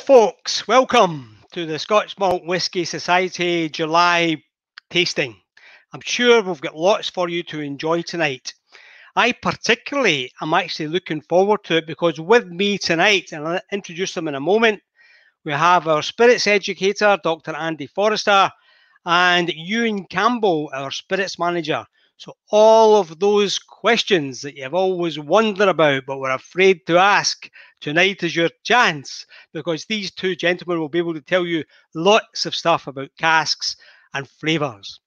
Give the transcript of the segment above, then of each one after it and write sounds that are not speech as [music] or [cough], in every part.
Folks. Welcome to the Scotch Malt Whisky Society July tasting. I'm sure we've got lots for you to enjoy tonight. I particularly am actually looking forward to it because with me tonight, and I'll introduce them in a moment, we have our spirits educator, Dr. Andy Forrester, and Euan Campbell, our spirits manager. So, all of those questions that you've always wondered about but were afraid to ask, tonight is your chance because these two gentlemen will be able to tell you lots of stuff about casks and flavours.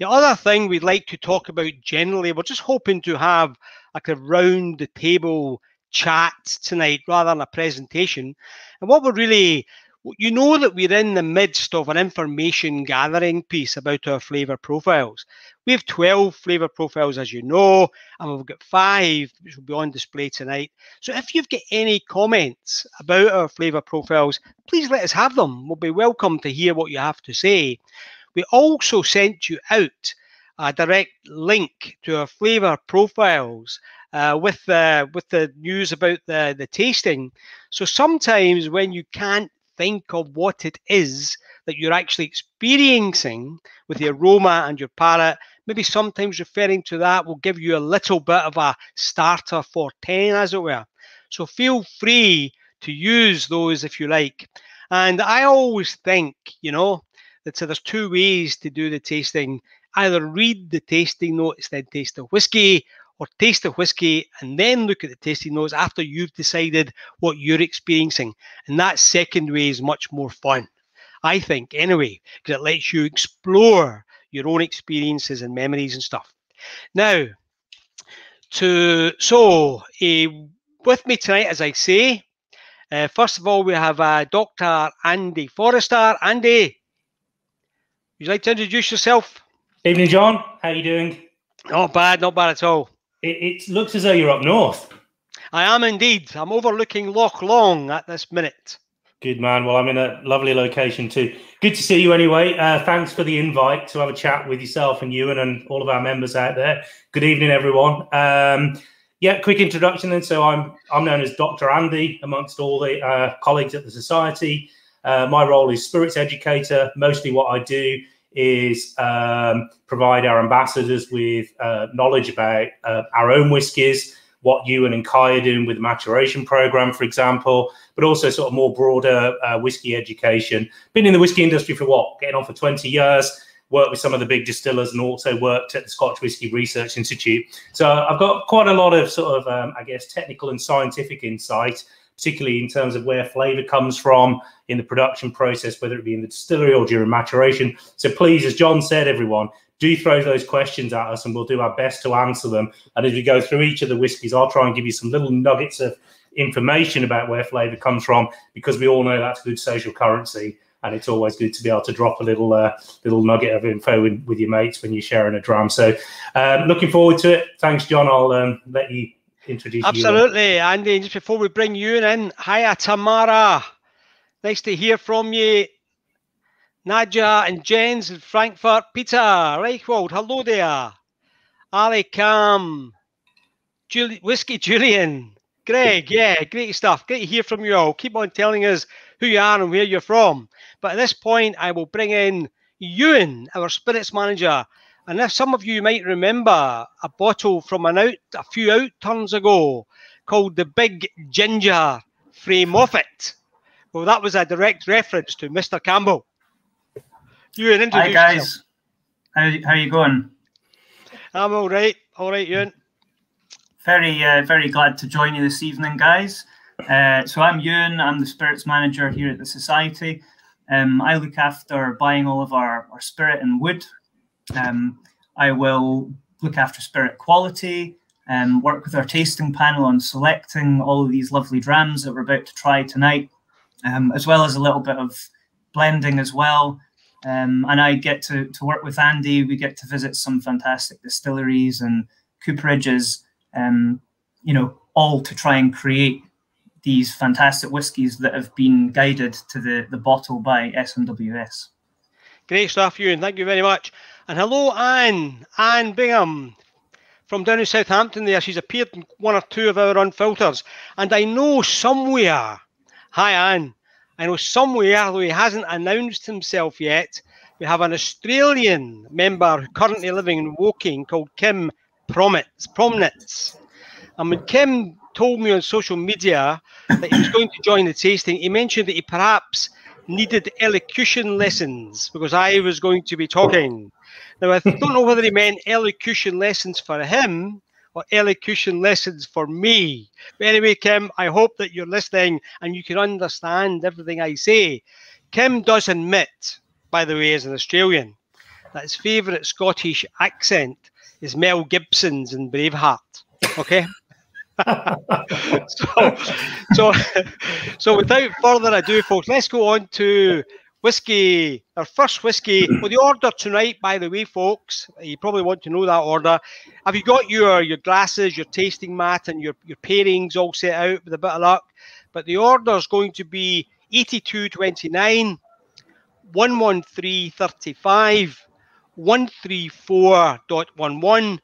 The other thing we'd like to talk about generally, we're just hoping to have like a round the table chat tonight rather than a presentation. And what we're really you know that we're in the midst of an information gathering piece about our flavour profiles. We have 12 flavour profiles, as you know, and we've got five which will be on display tonight. So if you've got any comments about our flavour profiles, please let us have them. We'll be welcome to hear what you have to say. We also sent you out a direct link to our flavour profiles uh, with the with the news about the the tasting. So sometimes when you can't think of what it is that you're actually experiencing with the aroma and your palate. Maybe sometimes referring to that will give you a little bit of a starter for 10, as it were. So feel free to use those if you like. And I always think, you know, that so there's two ways to do the tasting. Either read the tasting notes, then taste the whiskey, or taste the whiskey and then look at the tasting notes after you've decided what you're experiencing. And that second way is much more fun, I think, anyway, because it lets you explore your own experiences and memories and stuff. Now, to so uh, with me tonight, as I say, uh, first of all, we have uh, Dr. Andy Forrester. Andy, would you like to introduce yourself? Evening, John. How are you doing? Not bad, not bad at all. It, it looks as though you're up north. I am indeed. I'm overlooking Loch Long at this minute. Good man. Well, I'm in a lovely location too. Good to see you anyway. Uh, thanks for the invite to have a chat with yourself and Euan and all of our members out there. Good evening, everyone. Um, yeah, quick introduction then. So I'm I'm known as Dr. Andy amongst all the uh, colleagues at the society. Uh, my role is spirits educator. Mostly what I do is um, provide our ambassadors with uh, knowledge about uh, our own whiskies, what Euan and Kai are doing with the maturation program, for example, but also sort of more broader uh, whiskey education. Been in the whiskey industry for what, getting on for 20 years, worked with some of the big distillers and also worked at the Scotch Whisky Research Institute. So I've got quite a lot of sort of, um, I guess, technical and scientific insight particularly in terms of where flavor comes from in the production process, whether it be in the distillery or during maturation. So please, as John said, everyone, do throw those questions at us and we'll do our best to answer them. And as we go through each of the whiskies, I'll try and give you some little nuggets of information about where flavor comes from because we all know that's good social currency and it's always good to be able to drop a little uh, little nugget of info in, with your mates when you're sharing a dram. So, um, looking forward to it. Thanks, John. I'll um, let you introduce Absolutely, you. Andy. Just before we bring you in, hiya Tamara. Nice to hear from you. Nadia and Jens in Frankfurt. Peter Reichwald, hello there. Ali Cam. Julie, Whiskey Julian. Greg, yeah, great stuff. Great to hear from you all. Keep on telling us who you are and where you're from. But at this point, I will bring in Euan, our spirits manager, and if some of you might remember a bottle from an out a few out turns ago called the Big Ginger Frame Moffat. Well, that was a direct reference to Mr. Campbell. Euan Hi guys, how how you going? I'm all right. All right, Euan. Very uh, very glad to join you this evening, guys. Uh, so I'm Euan. I'm the spirits manager here at the society. Um, I look after buying all of our, our spirit and wood um, I will look after spirit quality, and um, work with our tasting panel on selecting all of these lovely drams that we're about to try tonight, um, as well as a little bit of blending as well. Um, and I get to, to work with Andy. We get to visit some fantastic distilleries and cooperages, um, you know, all to try and create these fantastic whiskies that have been guided to the, the bottle by SMWS. Great stuff, Euan. Thank you very much. And hello, Anne, Anne Bingham from down in Southampton there. She's appeared in one or two of our unfilters. And I know somewhere, hi, Anne, I know somewhere, though he hasn't announced himself yet, we have an Australian member currently living in Woking called Kim Promnitz. Promnitz. And when Kim told me on social media that he was going to join the tasting, he mentioned that he perhaps needed elocution lessons because I was going to be talking. Now, I don't know whether he meant elocution lessons for him or elocution lessons for me. But anyway, Kim, I hope that you're listening and you can understand everything I say. Kim does admit, by the way, as an Australian, that his favourite Scottish accent is Mel Gibson's in Braveheart. Okay? [laughs] so, so, so without further ado, folks, let's go on to whiskey, our first whiskey. [clears throat] Well, the order tonight, by the way, folks, you probably want to know that order. Have you got your your glasses, your tasting mat, and your your pairings all set out with a bit of luck? But the order is going to be 82.29, 113.35, 134.11,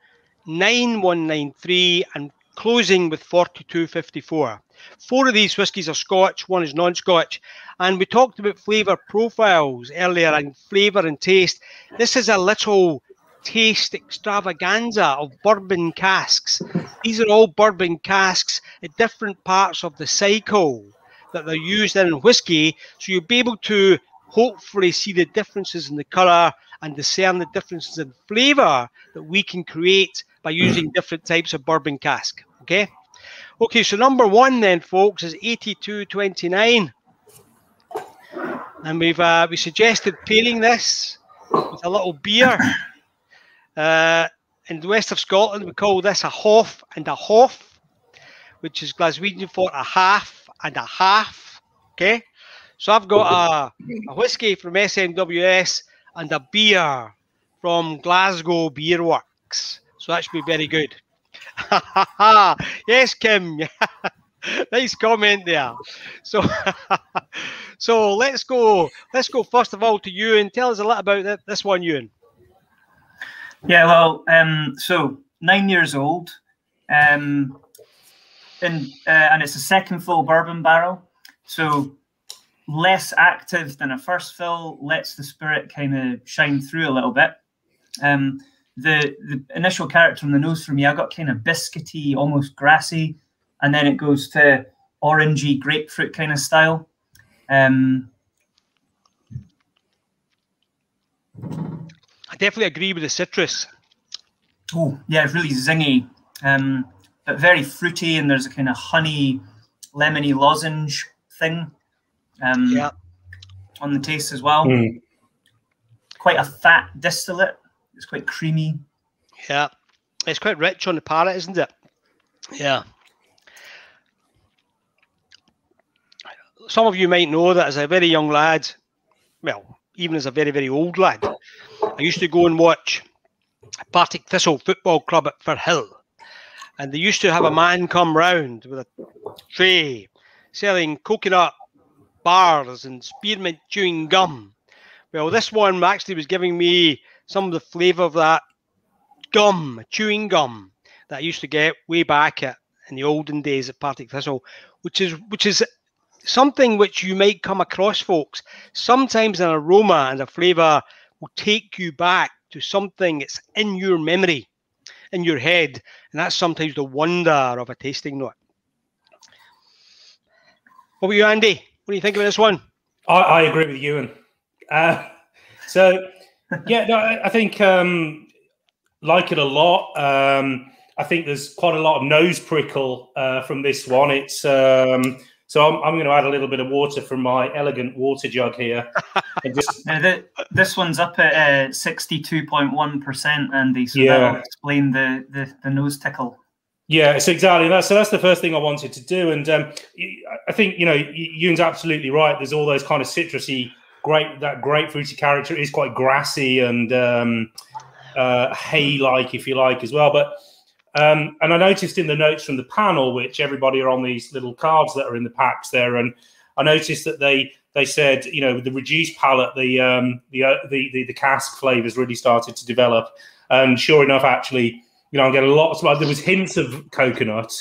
9193, and closing with 42.54. Four of these whiskies are Scotch, one is non-Scotch. And we talked about flavour profiles earlier and flavour and taste. This is a little taste extravaganza of bourbon casks. These are all bourbon casks at different parts of the cycle that they're used in whiskey. So you'll be able to hopefully see the differences in the colour and discern the differences in flavour that we can create by using different types of bourbon cask. Okay. Okay, so number one then, folks, is 8229. And we've uh, we suggested pairing this with a little beer. Uh, in the west of Scotland, we call this a hoff and a hoff, which is Glaswegian for a half and a half. Okay, so I've got a, a whiskey from SMWS and a beer from Glasgow Beer Works. So that should be very good. [laughs] yes, Kim. [laughs] nice comment there. So, [laughs] so let's go. Let's go first of all to you and tell us a lot about this one, Euan. Yeah, well, um, so nine years old, um, and uh, and it's a second fill bourbon barrel, so less active than a first fill. Lets the spirit kind of shine through a little bit. Um, the the initial character on the nose for me, I got kind of biscuity, almost grassy, and then it goes to orangey grapefruit kind of style. Um, I definitely agree with the citrus. Oh yeah, it's really zingy, um, but very fruity, and there's a kind of honey, lemony lozenge thing. Um, yeah. On the taste as well. Mm. Quite a fat distillate. It's quite creamy. Yeah, it's quite rich on the palate, isn't it? Yeah. Some of you might know that as a very young lad, well, even as a very, very old lad, I used to go and watch Partick Thistle Football Club at Firhill. And they used to have a man come round with a tray selling coconut bars and spearmint chewing gum. Well, this one actually was giving me some of the flavour of that gum, chewing gum that I used to get way back at in the olden days at Partick Thistle, which is which is something which you might come across, folks. Sometimes an aroma and a flavour will take you back to something that's in your memory, in your head, and that's sometimes the wonder of a tasting note. What about you, Andy? What do you think of this one? I, I agree with Euan. uh, so yeah, no, I think um, like it a lot. Um, I think there's quite a lot of nose prickle uh, from this one. It's um, so I'm, I'm, going to add a little bit of water from my elegant water jug here. [laughs] just... now the, this one's up at uh, sixty-two point one percent, Andy. So yeah. that'll explain the, the the nose tickle. Yeah, so exactly. That's so that's the first thing I wanted to do, and um, I think you know Euan's absolutely right. There's all those kind of citrusy great that grapefruity character is quite grassy and um, uh, hay-like, if you like, as well. But um, and I noticed in the notes from the panel, which everybody are on these little cards that are in the packs there, and I noticed that they they said, you know, with the reduced palate, the um, the, uh, the the the cask flavors really started to develop. And sure enough, actually, you know, I get a lot. Of, there was hints of coconut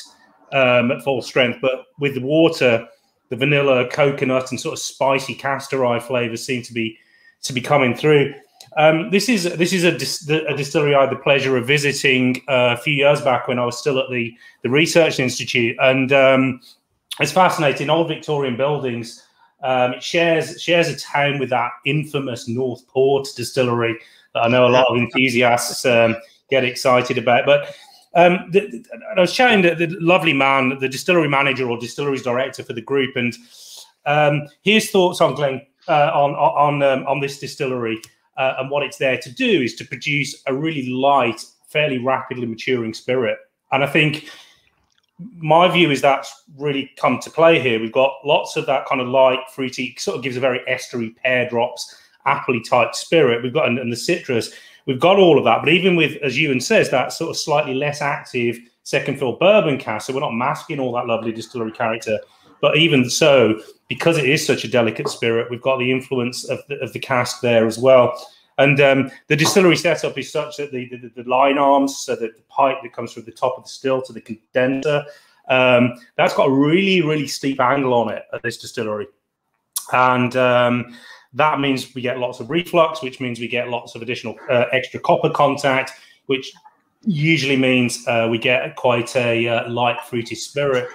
um, at full strength, but with the water the vanilla, coconut, and sort of spicy cask-derived flavors seem to be to be coming through. Um, this is this is a, dis- a, distillery I had the pleasure of visiting uh, a few years back when I was still at the the research institute, and um, it's fascinating. Old Victorian buildings. Um, it shares shares a town with that infamous North Port distillery that I know a lot of enthusiasts um, get excited about. But um, the, the, I was chatting to the lovely man, the distillery manager or distilleries director for the group, and um, his thoughts on Glen uh, on on um, on this distillery uh, and what it's there to do is to produce a really light, fairly rapidly maturing spirit. And I think my view is that's really come to play here. We've got lots of that kind of light, fruity, sort of gives a very estery pear drops, appley type spirit. We've got and, and the citrus. We've got all of that, but even with, as Euan says, that sort of slightly less active second fill bourbon cask, so we're not masking all that lovely distillery character. But even so, because it is such a delicate spirit, we've got the influence of the, of the cask there as well. And um, the distillery setup is such that the, the, the lyne arms, so that the pipe that comes from the top of the still to the condenser, um, that's got a really, really steep angle on it at this distillery. And um, that means we get lots of reflux, which means we get lots of additional uh, extra copper contact, which usually means uh, we get quite a uh, light fruity spirit.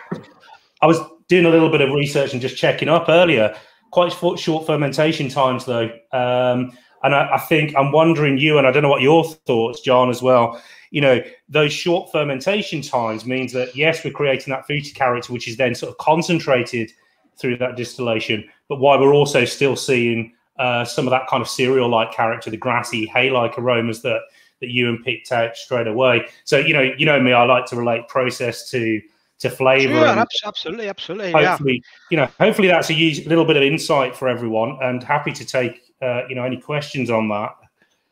I was doing a little bit of research and just checking up earlier. Quite short fermentation times though, um, and I, I, think I'm wondering you, and I don't know what your thoughts, John, as well. You know, those short fermentation times means that yes, we're creating that fruity character, which is then sort of concentrated through that distillation, but why we're also still seeing uh, some of that kind of cereal-like character, the grassy hay-like aromas that that Euan picked out straight away. So you know, you know me, I like to relate process to to flavor. Sure, absolutely, absolutely. Hopefully, yeah. you know, hopefully that's a little bit of insight for everyone, and happy to take uh, you know any questions on that.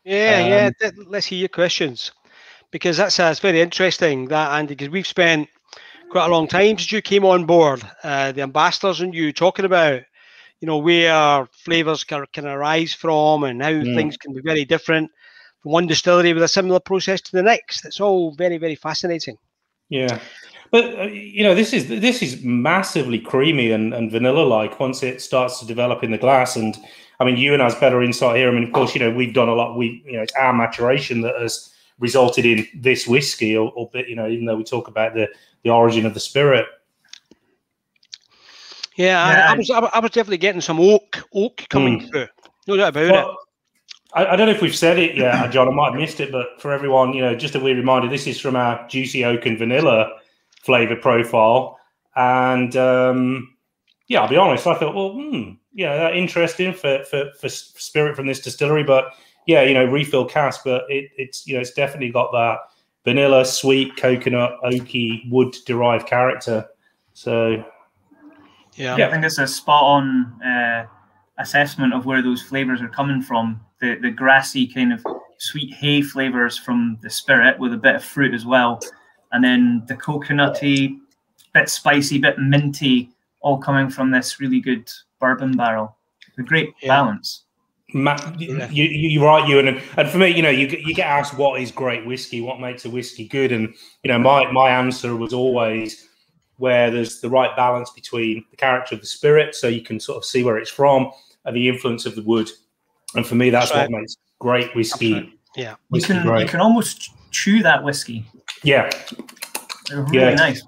Yeah, um, yeah. Let's hear your questions because that's uh, it's very interesting that Andy because we've spent quite a long time since you came on board. Uh, the ambassadors and you talking about you know where flavors can, can arise from and how mm. things can be very different from one distillery with a similar process to the next. It's all very very fascinating. Yeah. But uh, you know, this is this is massively creamy and, and vanilla like once it starts to develop in the glass. And I mean, Euan has better insight here. I mean, of course, you know, we've done a lot. We you know, it's our maturation that has resulted in this whiskey, or, or you know, even though we talk about the the origin of the spirit. Yeah, yeah. I, I, was I was definitely getting some oak oak coming mm. through. No doubt about well, it. I, I, don't know if we've said it yet, [laughs] John. I might have missed it, but for everyone, you know, just a wee reminder: this is from our juicy oak and vanilla flavor profile. And um, yeah, I'll be honest, I thought, well, hmm, yeah, that interesting for, for, for spirit from this distillery. But yeah, you know, refill cask, but it, it's, you know, it's definitely got that vanilla, sweet, coconut, oaky, wood derived character. So yeah. yeah, I think it's a spot on uh, assessment of where those flavors are coming from. The the grassy kind of sweet hay flavors from the spirit with a bit of fruit as well and then the coconutty, bit spicy, bit minty, all coming from this really good bourbon barrel. A great yeah. balance. Matt, you, you, are right, you and and for me, you know, you you get asked what is great whiskey, what makes a whiskey good, and you know, my my answer was always where there's the right balance between the character of the spirit, so you can sort of see where it's from, and the influence of the wood. And for me, that's, that's right. what makes great whiskey. Absolutely. Yeah, whiskey you can great. you can almost chew that whiskey. Yeah. They're really yeah. nice.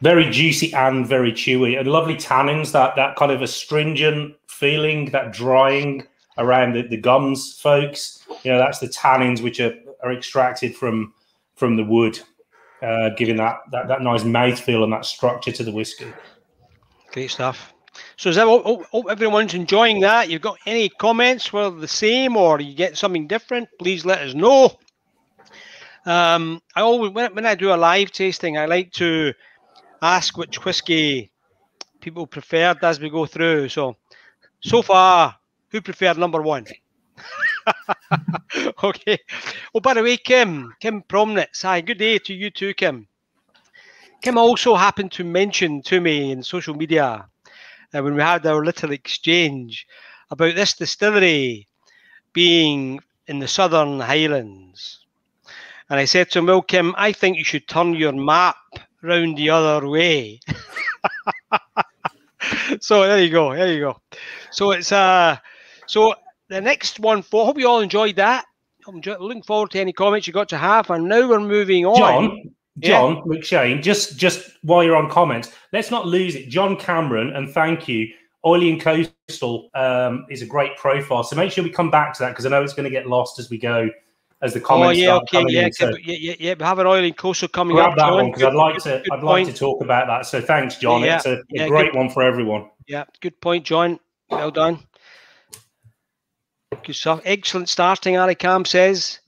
Very juicy and very chewy, and lovely tannins. That that kind of astringent feeling, that drying around the, the gums, folks. You know, that's the tannins which are, are extracted from from the wood, uh, giving that, that that nice mouthfeel and that structure to the whiskey. Great stuff. So is that all, all, everyone's enjoying that? You've got any comments? Were the same, or you get something different? Please let us know. Um, I always when, when I do a live tasting, I like to ask which whiskey people preferred as we go through. So, so far, who preferred number one? [laughs] okay. Oh, by the way, Kim, Kim Promnitz. Hi, good day to you too, Kim. Kim also happened to mention to me in social media uh, when we had our little exchange about this distillery being in the Southern Highlands. And I said to him, Well, Kim, I think you should turn your map round the other way. [laughs] so there you go. There you go. So it's uh, so the next one for. Hope you all enjoyed that. I'm looking forward to any comments you got to have. And now we're moving on. John, John yeah. McCheyne, just just while you're on comments, let's not lose it. John Cameron, and thank you. Oily and Coastal um, is a great profile. So make sure we come back to that because I know it's going to get lost as we go as the oh, comments. Oh yeah, okay, yeah, in, so yeah, yeah, yeah. We have an Oily and Coastal coming grab up. that one because I'd like to. Good I'd point. like to talk about that. So thanks, John. Yeah, it's a, a yeah, great good, one for everyone. Yeah, good point, John. Well done. Good stuff. Excellent starting. Ari Cam says.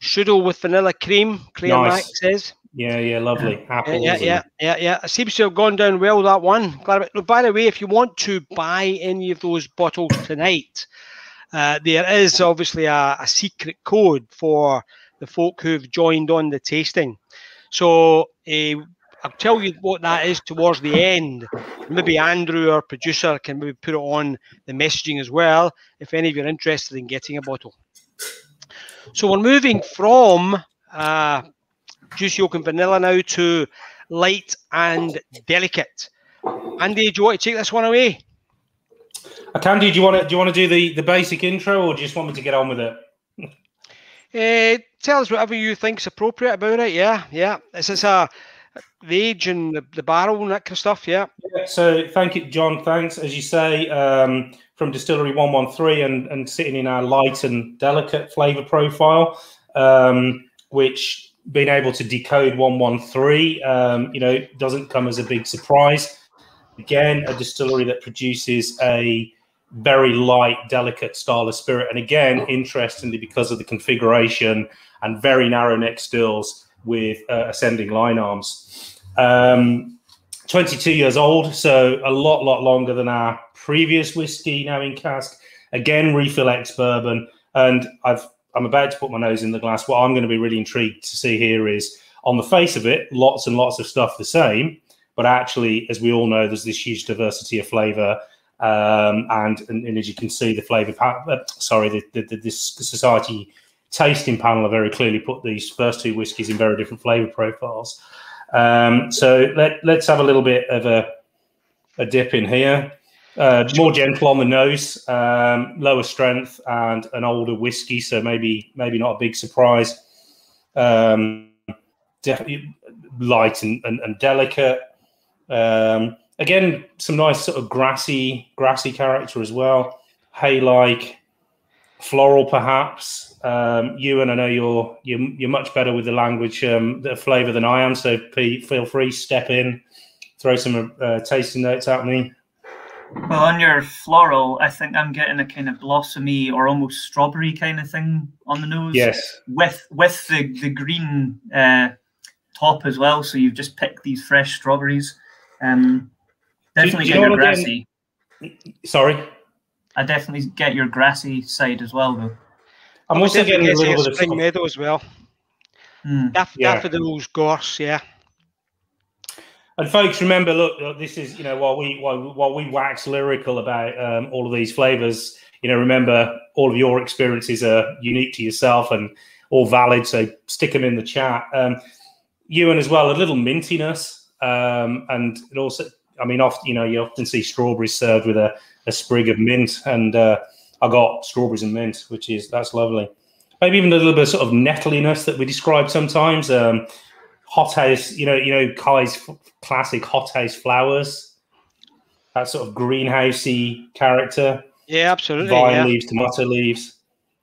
Strudel with vanilla cream. Clear nice. Mac says. Yeah, yeah, lovely. Apples yeah, yeah, yeah, yeah, It seems to have gone down well that one. Glad about, by the way, if you want to buy any of those bottles tonight, uh, there is obviously a, a, secret code for the folk who've joined on the tasting. So uh, I'll tell you what that is towards the end. Maybe Andrew, our producer, can maybe put it on the messaging as well if any of you are interested in getting a bottle. So we're moving from uh, juicy oak and vanilla now to light and delicate. Andy, do you want to take this one away? I can do. Do you want to do you want to do the the basic intro, or do you just want me to get on with it? Uh, tell us whatever you think's appropriate about it. Yeah, yeah. Is this a the age and the, the barrel and that kind of stuff? Yeah. yeah. So thank you, John. Thanks, as you say, um, from Distillery One One Three, and and sitting in our light and delicate flavour profile, um, which being able to decode 113, um, you know, doesn't come as a big surprise. Again, a distillery that produces a very light, delicate style of spirit. And again, interestingly, because of the configuration and very narrow neck stills with uh, ascending lyne arms. Um, 22 years old, so a lot, lot longer than our previous whiskey now in cask. Again, refill ex bourbon. And I've I'm about to put my nose in the glass. What I'm going to be really intrigued to see here is on the face of it, lots and lots of stuff the same, but actually, as we all know, there's this huge diversity of flavour. Um, and, and, and, as you can see, the flavour, uh, sorry, the, the, the, this society tasting panel have very clearly put these first two whiskies in very different flavour profiles. Um, so let, let's have a little bit of a, a dip in here. Uh, more gentle on the nose, um, lower strength, and an older whiskey, so maybe maybe not a big surprise. Um, definitely light and, and, and delicate. Um, again, some nice sort of grassy grassy character as well. Hay like, floral perhaps. Um, you and I know you're, you're you're much better with the language, um, the flavour than I am. So Pete, feel free step in, throw some uh, tasting notes at me. Well, on your floral, I think I'm getting a kind of blossomy or almost strawberry kind of thing on the nose. Yes. With with the the green uh, top as well. So you've just picked these fresh strawberries. Um, definitely do, do get your grassy. Sorry. I definitely get your grassy side as well, though. I'm also getting a little bit of spring meadow as well. Mm. Daff- yeah. Daffodils, gorse, yeah. And folks, remember, look, this is you know while we while, while we wax lyrical about um, all of these flavors, you know, remember all of your experiences are unique to yourself and all valid. So stick them in the chat. Um, Euan as well, a little mintiness, um, and it also, I mean, often you know you often see strawberries served with a, a sprig of mint, and uh, I got strawberries and mint, which is that's lovely. Maybe even a little bit of sort of nettliness that we describe sometimes. Um, hothouse, you know, you know, Kai's classic hothouse flowers, that sort of greenhousey character. Yeah, absolutely. Vine yeah. leaves, tomato leaves.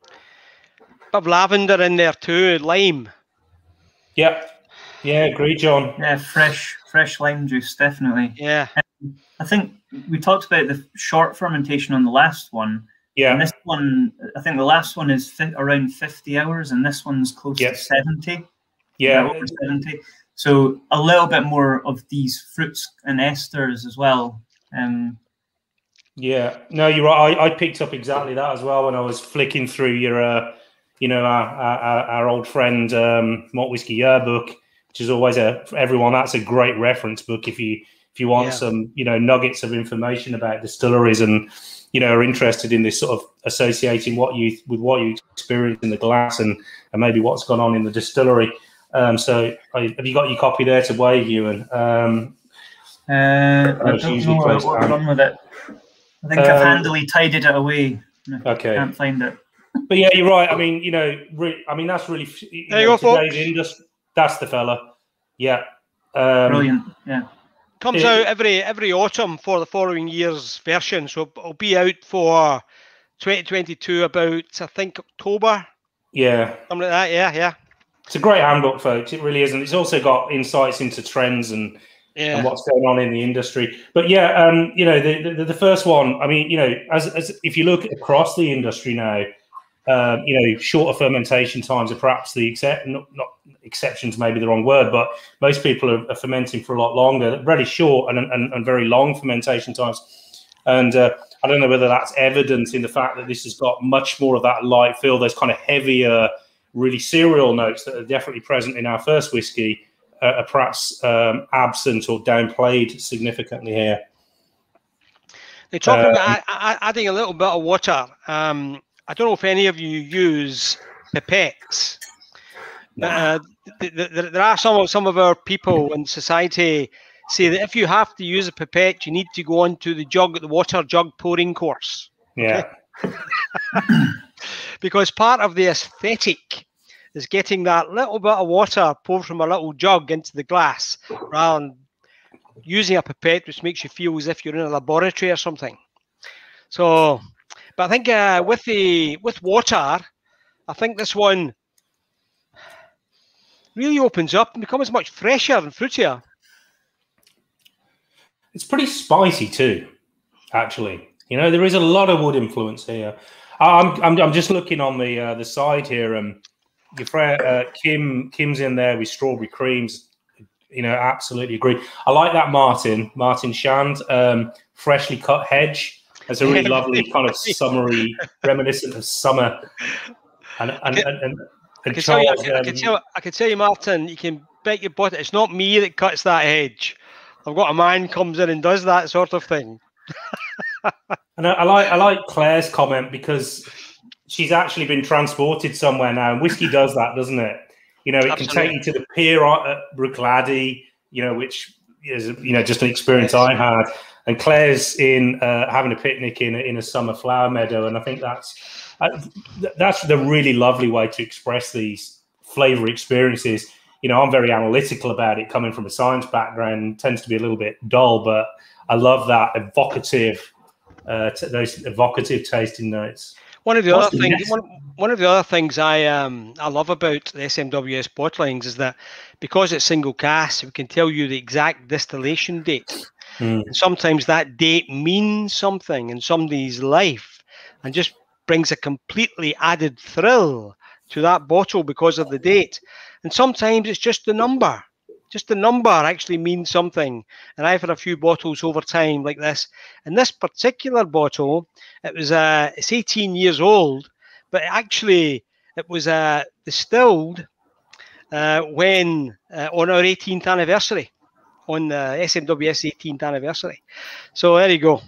Bit of lavender in there too, lime. Yep. Yeah, agree, John. Yeah, fresh, fresh lime juice, definitely. Yeah. I think we talked about the short fermentation on the last one. Yeah. And this one, I think the last one is fi- around 50 hours, and this one's close yep. to 70. Yeah. Over 70. So a little bit more of these fruits and esters as well. Um, yeah, no, you're right. I, I, picked up exactly that as well when I was flicking through your, uh, you know, our, our, our old friend um, Malt Whisky Yearbook, which is always a for everyone. That's a great reference book if you if you want yeah. some, you know, nuggets of information about distilleries and you know are interested in this sort of associating what you with what you experience in the glass and and maybe what's gone on in the distillery. Um, so I, have you got your copy there to wave you? And um, Uh, I don't know close what down. I've with it. I think I've Um, handily tidied it away. I Okay. can't find it. But yeah, you're right. I mean, you know, re- I mean that's really you There you go, today's industry. That's the fella. Yeah. Um, Brilliant. Yeah. Comes It- out every every autumn for the following year's version, so it'll be out for 2022 about I think October, Yeah. something like that. Yeah, yeah, It's a great handbook, folks. It really is, and it's also got insights into trends and yeah. and what's going on in the industry. But yeah, um, you know, the, the the first one. I mean, you know, as, as if you look across the industry now, um, you know, shorter fermentation times are perhaps the except not, not exceptions, maybe the wrong word, but most people are, are fermenting for a lot longer. Very short and and, and very long fermentation times, and uh, I don't know whether that's evident in the fact that this has got much more of that light feel. Those kind of heavier, really cereal notes that are definitely present in our first whiskey uh, are perhaps um, absent or downplayed significantly here. They're talking Um, about adding a little bit of water. Um, I don't know if any of you use pipettes. But, uh, th- th- th- there are some of some of our people in society say that if you have to use a pipette, you need to go on to the jug, the water jug pouring course, Yeah, [laughs] because part of the aesthetic is getting that little bit of water poured from a little jug into the glass, rather than using a pipette, which makes you feel as if you're in a laboratory or something. So, but I think uh, with the with water, I think this one really opens up and becomes much fresher and fruitier. it's pretty spicy too. Actually, you know, there is a lot of wood influence here. I'm I'm, I'm just looking on the uh, the side here. Um, your friend uh, Kim Kim's in there with strawberry creams. You know, absolutely agree. I like that Martin Martin Shand, um, freshly cut hedge. It's a really [laughs] lovely kind of summery, reminiscent of summer. And and and, and, I and can tell you, I Charles, can, I um, tell, I can tell you, Martin. You can bet your butt it's not me that cuts that hedge. I've got a man comes in and does that sort of thing. [laughs] And I, I like I like Claire's comment because she's actually been transported somewhere now, and whiskey does that, doesn't it? You know, it can take you to the pier at Bruichladdich, you know, which is you know just an experience I had. And Claire's in uh, having a picnic in a, in a summer flower meadow, and I think that's uh, th- that's the really lovely way to express these flavor experiences. You know, I'm very analytical about it, coming from a science background, tends to be a little bit dull, but I love that evocative, uh, t- those evocative tasting notes. One of the What's other the things, next- one, one of the other things I um I love about the SMWS bottlings is that because it's single cask, we can tell you the exact distillation date. Mm. Sometimes that date means something in somebody's life, and just brings a completely added thrill to that bottle because of the date. And sometimes it's just the number. Just the number actually means something. And I've had a few bottles over time like this. And this particular bottle, it was uh, it's 18 years old, but actually it was uh, distilled uh, when uh, on our 18th anniversary, on the SMWS 18th anniversary. So there you go.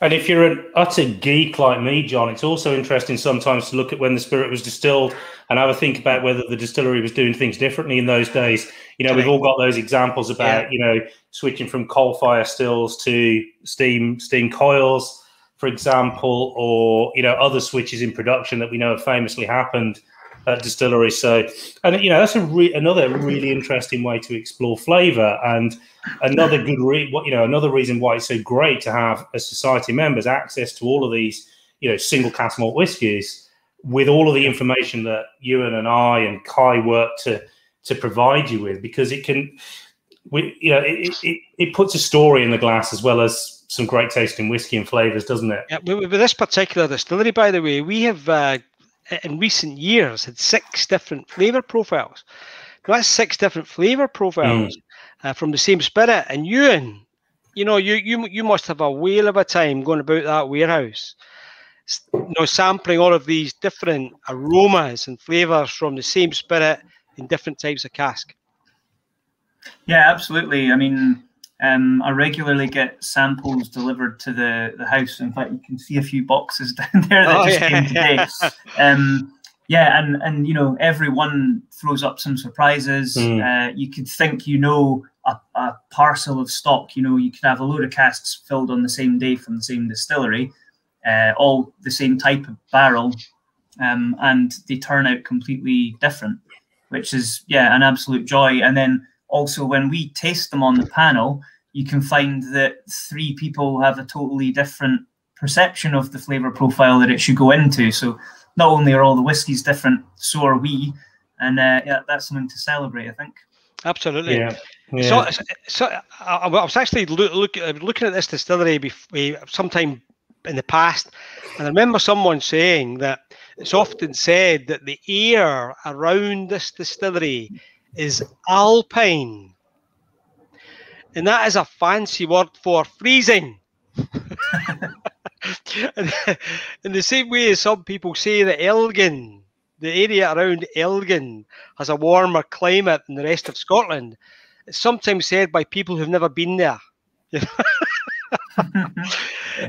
And if you're an utter geek like me, John, it's also interesting sometimes to look at when the spirit was distilled and have a think about whether the distillery was doing things differently in those days. You know, we've all got those examples about, you know, switching from coal fire stills to steam steam coils, for example, or you know, other switches in production that we know have famously happened at distilleries. So, and you know, that's a re- another really interesting way to explore flavour and another good re- what you know another reason why it's so great to have as society members access to all of these you know single cask malt whiskies with all of the information that Euan and I and Kai work to to provide you with because it can we you know it, it, it puts a story in the glass as well as some great tasting whiskey and flavors doesn't it Yeah, with, with this particular distillery, by the way, we have uh, in recent years had six different flavour profiles. Now, that's six different flavour profiles uh, from the same spirit. And Euan, you know, you you you must have a whale of a time going about that warehouse, you know, sampling all of these different aromas and flavours from the same spirit in different types of cask. Yeah, absolutely. I mean, um, I regularly get samples delivered to the, the house. In fact, you can see a few boxes [laughs] down there that Oh, just yeah, came today. yeah. [laughs] Um, yeah, and and you know everyone throws up some surprises. Mm. Uh, you could think you know a, a, parcel of stock. You know, you could have a load of casks filled on the same day from the same distillery, uh, all the same type of barrel, um, and they turn out completely different, which is yeah an absolute joy. And then also when we taste them on the panel, you can find that three people have a totally different perception of the flavor profile that it should go into. So not only are all the whiskies different, so are we, and uh, yeah, that's something to celebrate. I think. Absolutely. Yeah. yeah. So, so I, was actually look, look, looking at this distillery before, sometime in the past, and I remember someone saying that it's often said that the air around this distillery is alpine, and that is a fancy word for freezing. [laughs] in the same way as some people say that Elgin, the area around Elgin, has a warmer climate than the rest of Scotland, it's sometimes said by people who've never been there. [laughs]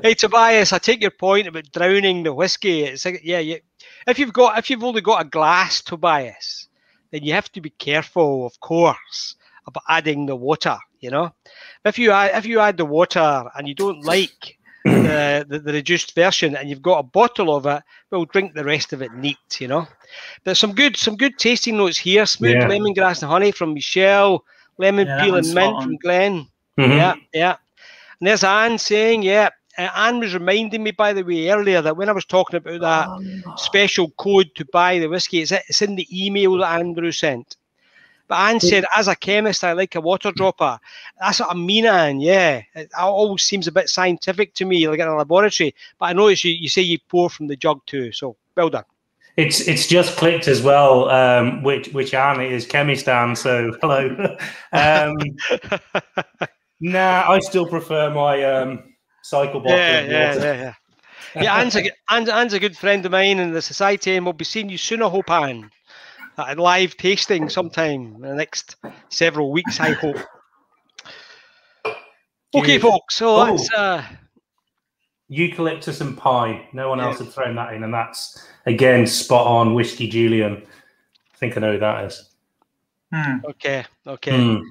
hey Tobias, I take your point about drowning the whiskey. It's like, yeah, yeah. If you've got if you've only got a glass, Tobias, then you have to be careful, of course, about adding the water. You know, if you add if you add the water and you don't like [coughs] the, the, the reduced version and you've got a bottle of it, well, drink the rest of it neat. You know, there's some good some good tasting notes here. Smooth yeah. lemongrass and honey from Michelle. Lemon yeah, peel and mint from Glenn. Mm-hmm. Yeah, yeah. And there's Anne saying, yeah, Anne was reminding me, by the way, earlier that when I was talking about that oh. special code to buy the whiskey, it's, it's in the email that Andrew sent. But Anne said, as a chemist, I like a water dropper. That's what I mean, Anne. Yeah, it always seems a bit scientific to me, like in a laboratory. But I notice you, you say you pour from the jug too. So well done. It's it's just clicked as well, um, which which Anne is chemist Anne. So [laughs] hello. um, [laughs] nah, I still prefer my um, cycle bottle. Yeah, yeah, yeah, yeah. Yeah, Anne's a, [laughs] Anne's, Anne's a good friend of mine in the society, and we'll be seeing you soon, I hope, Anne. A live tasting sometime in the next several weeks, I hope. Okay, folks, so oh. that's uh, eucalyptus and pine. No one yeah. else had thrown that in, and that's again spot on whiskey Julian. I think I know who that is. Hmm. Okay, okay. Hmm.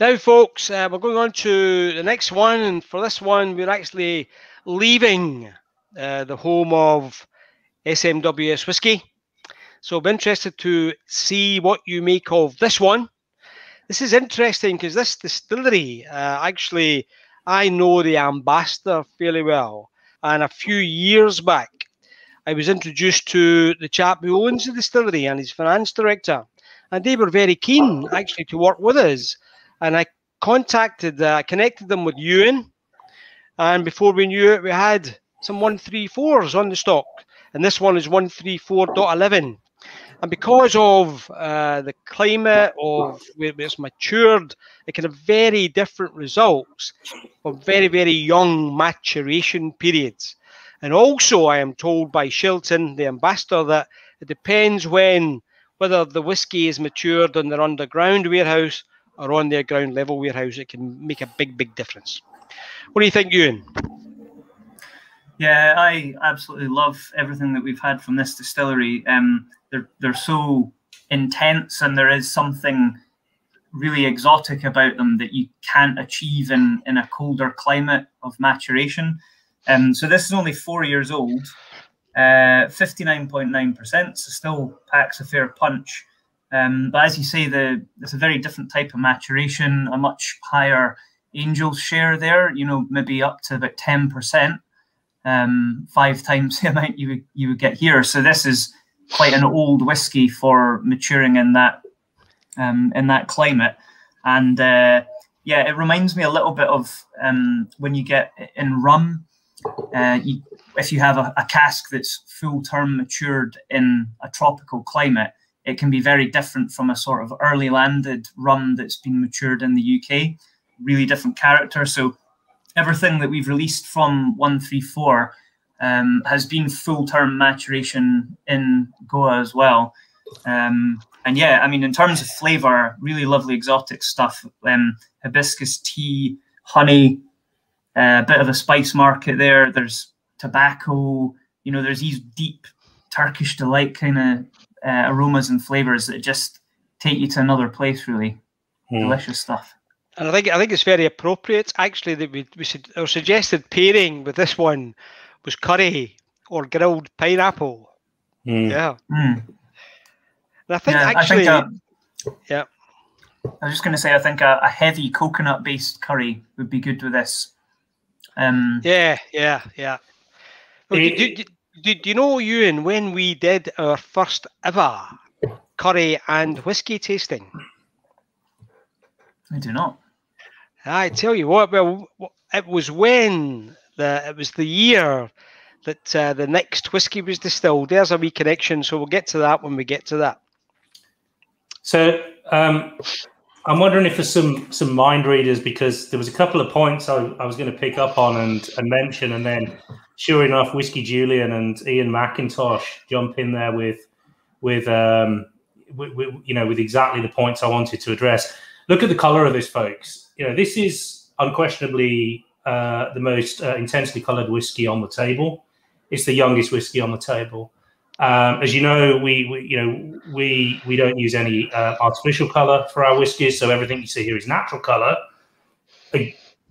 Now, folks, uh, we're going on to the next one, and for this one, we're actually leaving uh, the home of SMWS whiskey. So I'm interested to see what you make of this one. This is interesting because this distillery, uh, actually, I know the ambassador fairly well. And a few years back, I was introduced to the chap who owns the distillery and his finance director. And they were very keen, actually, to work with us and I contacted, uh, connected them with Euan, and before we knew it, we had some 134s on the stock, and this one is 134.11. And because of uh, the climate of where it's matured, it can have very different results from very, very young maturation periods. And also, I am told by Shilton, the ambassador, that it depends when whether the whiskey is matured in their underground warehouse or on their ground level warehouse, it can make a big, big difference. What do you think, Euan? Yeah, I absolutely love everything that we've had from this distillery. Um, they're they're so intense, and there is something really exotic about them that you can't achieve in in a colder climate of maturation. Um, so this is only four years old, uh, fifty nine point nine percent, so still packs a fair punch. Um, but as you say, the it's a very different type of maturation, a much higher angel share there. You know, maybe up to about ten percent, um, five [laughs] times the amount you would you would get here. So this is quite an old whiskey for maturing in that um, in that climate, and uh, yeah, it reminds me a little bit of um, when you get in rum. Uh, you, if you have a, a cask that's full term matured in a tropical climate, it can be very different from a sort of early landed rum that's been matured in the UK. Really different character. So everything that we've released from 134 um, has been full term maturation in Goa as well. Um, and yeah, I mean, in terms of flavor, really lovely exotic stuff. Um, hibiscus tea, honey, a bit of a spice market there. There's tobacco. You know, there's these deep Turkish delight kind of uh, aromas and flavors that just take you to another place. Really mm. delicious stuff. And I think I think it's very appropriate actually that we we should our suggested pairing with this one was curry or grilled pineapple. Mm. Yeah. Mm. And I think yeah, actually, I think, uh, yeah. I was just going to say, I think a, a heavy coconut-based curry would be good with this. Um, yeah, yeah, yeah. Well, do, do, do, do, you know, Euan, when we did our first ever curry and whiskey tasting? I do not. I tell you what, well, it was when the it was the year that uh, the next whiskey was distilled. There's a wee connection, so we'll get to that when we get to that. So um, I'm wondering if there's some some mind readers because there was a couple of points I, I was going to pick up on and, and mention, and then sure enough, Whiskey Julian and Ian McIntosh jump in there with with um with, with, you know with exactly the points I wanted to address. Look at the color of this, folks. You know this is unquestionably uh, the most uh, intensely colored whiskey on the table. It's the youngest whiskey on the table. Um, as you know, we, we, you know we we don't use any uh, artificial color for our whiskies, so everything you see here is natural color.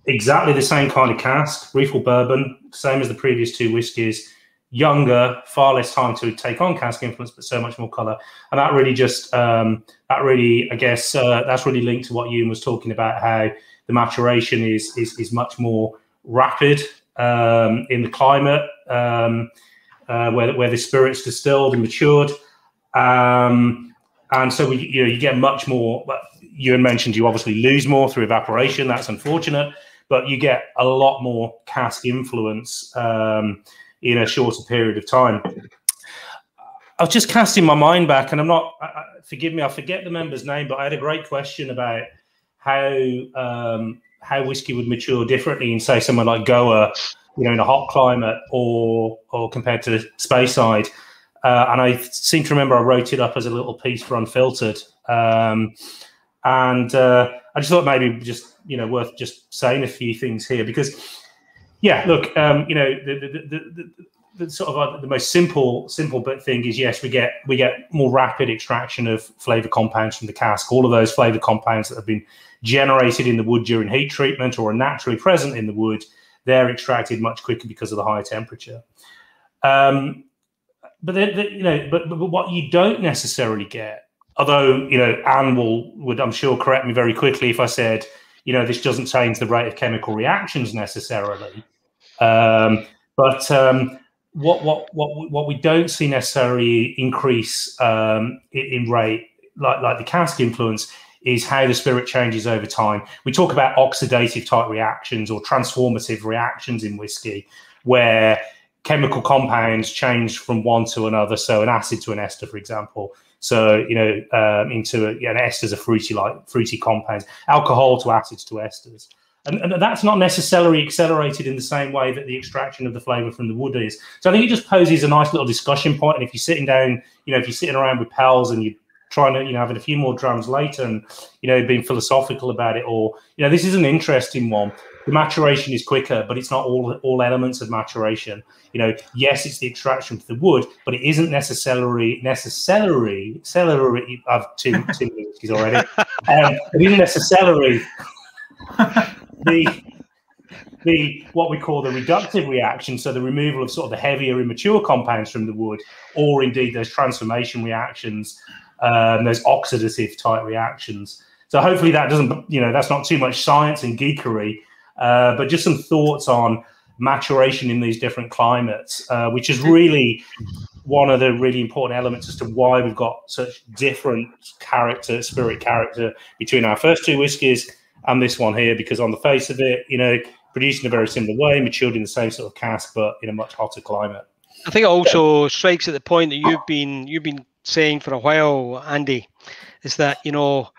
Exactly the same kind of cask, refill bourbon, same as the previous two whiskies. Younger, far less time to take on cask influence, but so much more color. And that really just um, that really, I guess, uh, that's really linked to what Euan was talking about, how the maturation is is, is much more rapid um, in the climate. Um, uh, where where the spirit's distilled and matured. Um, and so we, you know, you get much more. You mentioned you obviously lose more through evaporation. That's unfortunate, but you get a lot more cask influence um, in a shorter period of time. I was just casting my mind back, and I'm not. I, forgive me, I forget the member's name, but I had a great question about how um, how whiskey would mature differently in, say, somewhere like Goa you know, in a hot climate or or compared to Speyside. Uh, and I seem to remember I wrote it up as a little piece for Unfiltered. Um, and uh, I just thought maybe just you know worth just saying a few things here because yeah, look, um, you know the the, the, the, sort of uh, the most simple simple bit thing is yes we get we get more rapid extraction of flavor compounds from the cask. All of those flavor compounds that have been generated in the wood during heat treatment or are naturally present in the wood they're extracted much quicker because of the higher temperature. Um, but the, the, you know, but, but what you don't necessarily get, although you know, Anne will would I'm sure correct me very quickly if I said, you know, this doesn't change the rate of chemical reactions necessarily. Um, but um, what what what what we don't see necessarily increase um, in, in rate, like like the cask influence, is how the spirit changes over time. We talk about oxidative type reactions or transformative reactions in whiskey, where chemical compounds change from one to another. So an acid to an ester, for example. So you know, um, into a, an esters are fruity like fruity compounds. Alcohol to acids to esters. And, and, that's not necessarily accelerated in the same way that the extraction of the flavor from the wood is. So I think it just poses a nice little discussion point. And if you're sitting down, you know, if you're sitting around with pals and you trying to, you know, having a few more drams later and, you know, being philosophical about it. Or, you know, this is an interesting one. The maturation is quicker, but it's not all all elements of maturation. You know, yes, it's the extraction of the wood, but it isn't necessarily necessarily necessarily. I've two two whiskeys already. Um, it isn't necessarily the the what we call the reductive reaction, so the removal of sort of the heavier immature compounds from the wood, or indeed those transformation reactions um, those oxidative type reactions. So hopefully that doesn't, you know, that's not too much science and geekery, uh, but just some thoughts on maturation in these different climates, uh, which is really one of the really important elements as to why we've got such different character, spirit character between our first two whiskies and this one here, because on the face of it, you know, produced in a very similar way, matured in the same sort of cask, but in a much hotter climate. I think it also strikes at the point that you've been you've been saying for a while, Andy, is that you know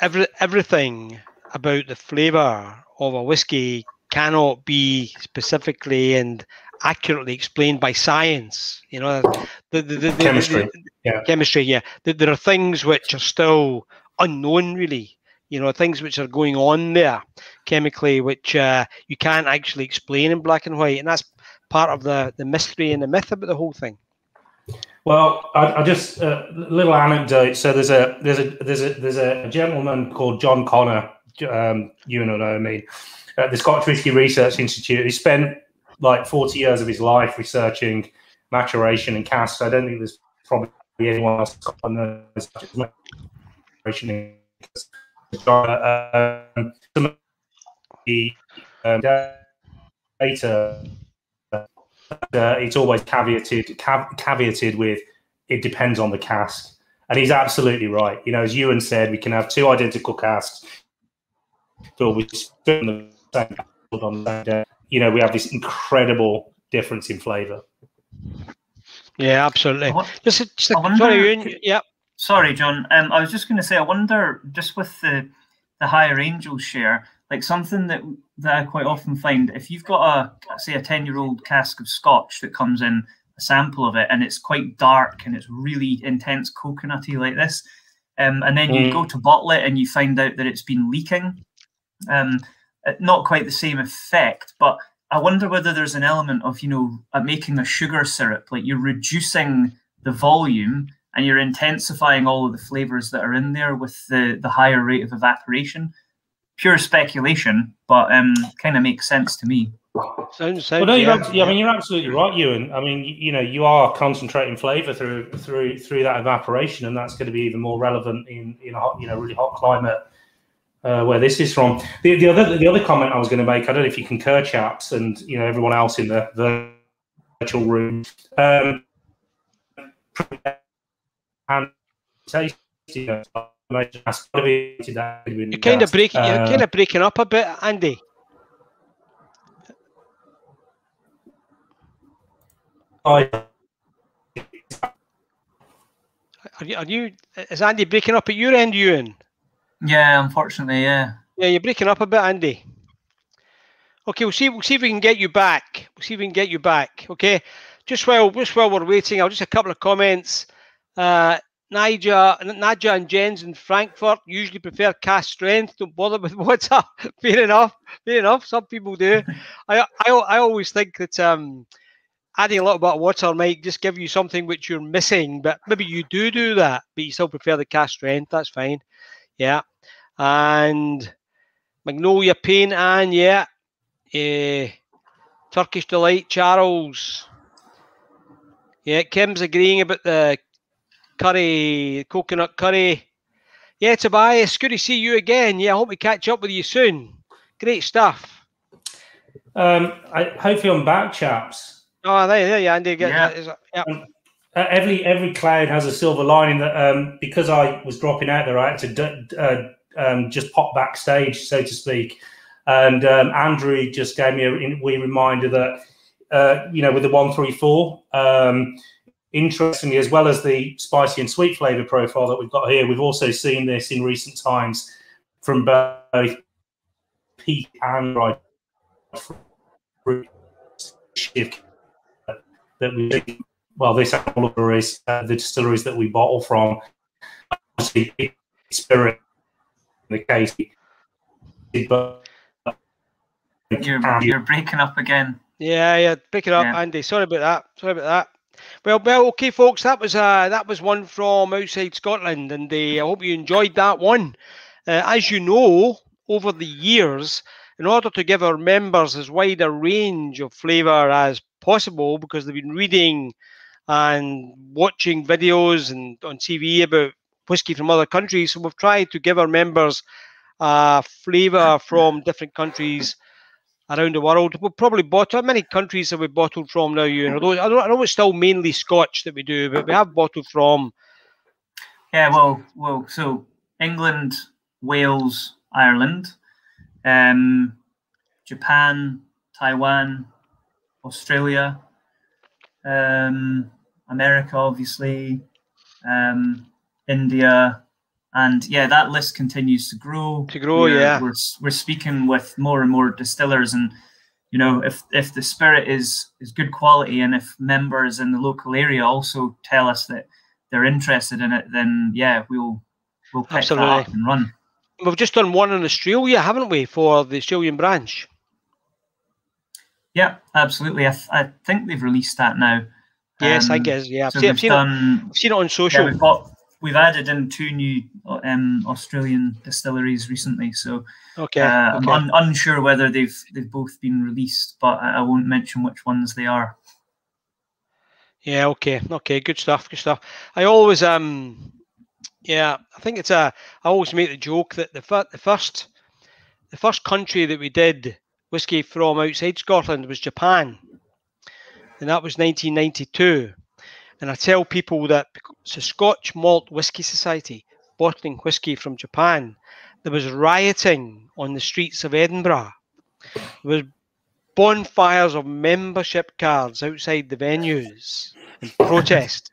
every everything about the flavour of a whiskey cannot be specifically and accurately explained by science. You know, the, the, the, chemistry, yeah, chemistry, yeah. There are things which are still unknown, really. You know, things which are going on there chemically, which uh, you can't actually explain in black and white, and that's part of the the mystery and the myth about the whole thing. Well, I, I just a uh, little anecdote. So there's a there's a there's a there's a gentleman called John Conner. Um, you know, what I mean, at the Scotch Whisky Research Institute. He spent like 40 years of his life researching maturation and casks. I don't think there's probably anyone else on the maturation. Um, the um, data uh, it's always caveated caveated with it depends on the cask. And he's absolutely right. You know, as Euan said, we can have two identical casks filled with the same on the You know, we have this incredible difference in flavour. Yeah, absolutely. just, just a, wonder, sorry, Euan. Yeah. Sorry, John. Um, I was just going to say, I wonder, just with the the higher angel share, like something that that I quite often find if you've got a say a 10 year old cask of scotch that comes in a sample of it and it's quite dark and it's really intense coconutty like this um, and then mm. you go to bottle it and you find out that it's been leaking um, uh, not quite the same effect but I wonder whether there's an element of you know uh, making a sugar syrup like you're reducing the volume and you're intensifying all of the flavors that are in there with the the higher rate of evaporation pure speculation, but um, kind of makes sense to me. Sounds, sounds well, no, yeah. yeah. I mean, you're absolutely right, Euan. I mean, you, you know, you are concentrating flavour through through through that evaporation, and that's going to be even more relevant in in a hot, you know really hot climate uh, where this is from. The, the other the other comment I was going to make, I don't know if you concur, chaps, and you know everyone else in the, the virtual room. Um, and tasty, you're kind of breaking. Uh, you're kind of breaking up a bit, Andy. Are you, are you? Is Andy breaking up at your end, Euan? Yeah, unfortunately, yeah. Yeah, you're breaking up a bit, Andy. Okay, we'll see. We'll see if we can get you back. We'll see if we can get you back. Okay, just while just while we're waiting, I'll just a couple of comments. Uh, Nadia, Nadia and Jens in Frankfurt usually prefer cask strength. Don't bother with [laughs] water. fair enough. Fair enough. Some people do. [laughs] I, I, I always think that um, adding a little bit of water might just give you something which you're missing. But maybe you do do that, but you still prefer the cask strength. That's fine. Yeah. And Magnolia Paint and yeah, uh, Turkish Delight Charles. Yeah, Kim's agreeing about the curry, coconut curry. Yeah, Tobias, good to see you again. Yeah, I hope we catch up with you soon. Great stuff. Um, I hopefully I'm back, chaps. Oh, there, there, yeah, Andy. Get, yeah. yeah. Um, uh, every every cloud has a silver lining. That um, because I was dropping out there, I had to d- uh, um, just pop backstage, so to speak. And um, Andrew just gave me a wee reminder that uh, you know with the one three four. Um, Interestingly, as well as the spicy and sweet flavor profile that we've got here, we've also seen this in recent times from both peak and dried fruit that we well, this oliver is uh, the distilleries that we bottle from. Obviously, spirit in the case, but you're, you're breaking up again. Yeah, yeah, breaking up, yeah. Andy. Sorry about that. Sorry about that. Well, well, okay, folks. That was uh, that was one from outside Scotland, and uh, I hope you enjoyed that one. Uh, as you know, over the years, in order to give our members as wide a range of flavour as possible, because they've been reading and watching videos and on TV about whiskey from other countries, so we've tried to give our members uh, flavour from different countries around the world. We've probably bought many countries have we bottled from now? You know, I, I know it's still mainly Scotch that we do, but we have bottled from. Yeah, well, well, so England, Wales, Ireland, um, Japan, Taiwan, Australia, um, America, obviously, um, India, and yeah, that list continues to grow. To grow, we're, yeah. We're we're speaking with more and more distillers, and you know, if if the spirit is is good quality, and if members in the local area also tell us that they're interested in it, then yeah, we'll we'll pick Absolutely. that up and run. We've just done one in Australia, haven't we, for the Australian branch? Yeah, absolutely. I, th- I think they've released that now. Yes, I um, guess. Yeah, I've, so seen, I've, seen, done, it, I've seen it on social. Yeah, we've got we've added in two new um, Australian distilleries recently. So okay, uh, okay. I'm un- unsure whether they've they've both been released, but I, I won't mention which ones they are. Yeah. Okay. Okay. Good stuff. Good stuff. I always um. Yeah, I think it's a. I always make the joke that the fir- the first, the first country that we did whiskey from outside Scotland was Japan, and that was 1992. And I tell people that the Scotch Malt Whisky Society bottling whiskey from Japan. There was rioting on the streets of Edinburgh. There was bonfires of membership cards outside the venues in [laughs] protest.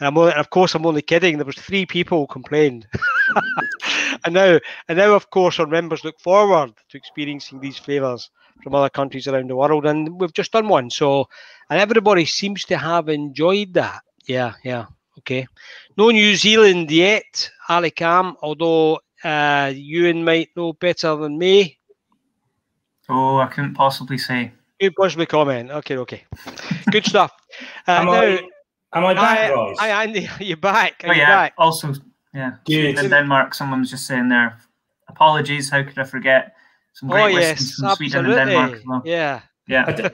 And I'm only, of course, I'm only kidding. There was three people complained, [laughs] and now, and now, of course, our members look forward to experiencing these flavours from other countries around the world, and we've just done one. So, and everybody seems to have enjoyed that. Yeah, yeah, okay. No New Zealand yet, Ali Cam, although uh, Euan might know better than me. Oh, I couldn't possibly say. You possibly comment. Okay, okay. Good stuff. [laughs] Uh, am, now, I, am I back, Ross? Hi, Andy. [laughs] Are you back? Are oh, you yeah. back? Also, yeah. Good. In Denmark, someone was just saying there, apologies, how could I forget? Some great oh, yes, from absolutely. Sweden and Denmark well. Yeah. Yeah. I d-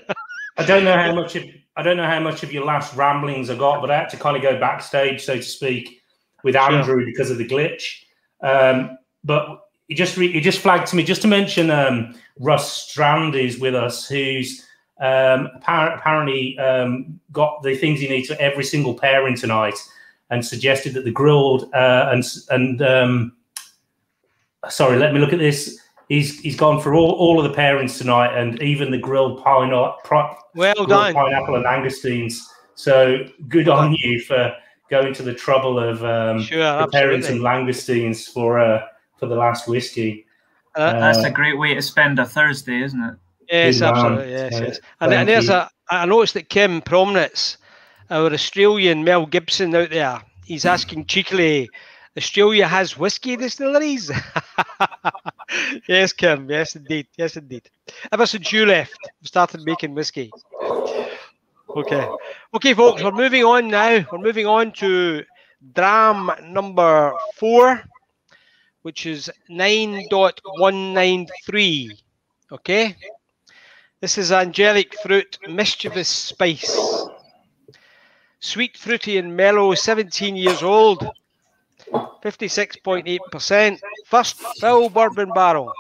I don't know how much of I don't know how much of your last ramblings I got, but I had to kind of go backstage, so to speak, with Andrew sure. because of the glitch. Um, but he just re- he just flagged to me just to mention um, Russ Strand is with us, who's um, apparently um, got the things he needs for every single pairing tonight, and suggested that the grilled uh, and and um, sorry, let me look at this. He's he's gone for all, all of the pairings tonight, and even the grilled pineapple. Well grilled done, pineapple and langoustines. So good on you for going to the trouble of um, sure, preparing some langoustines for uh, for the last whiskey. Uh, that's a great way to spend a Thursday, isn't it? Yes, absolutely. Yes, yes. And, and there's you. a. I noticed that Kim Promnitz, our Australian Mel Gibson out there, he's asking cheekily, Australia has whiskey distilleries. [laughs] yes, Kim. Yes, indeed. Yes, indeed. Ever since you left, we started making whiskey. Okay. Okay, folks, we're moving on now. We're moving on to dram number four which is 9.193. Okay? This is angelic fruit, mischievous spice. Sweet, fruity, and mellow, 17 years old. 56.8%. First fill bourbon barrel.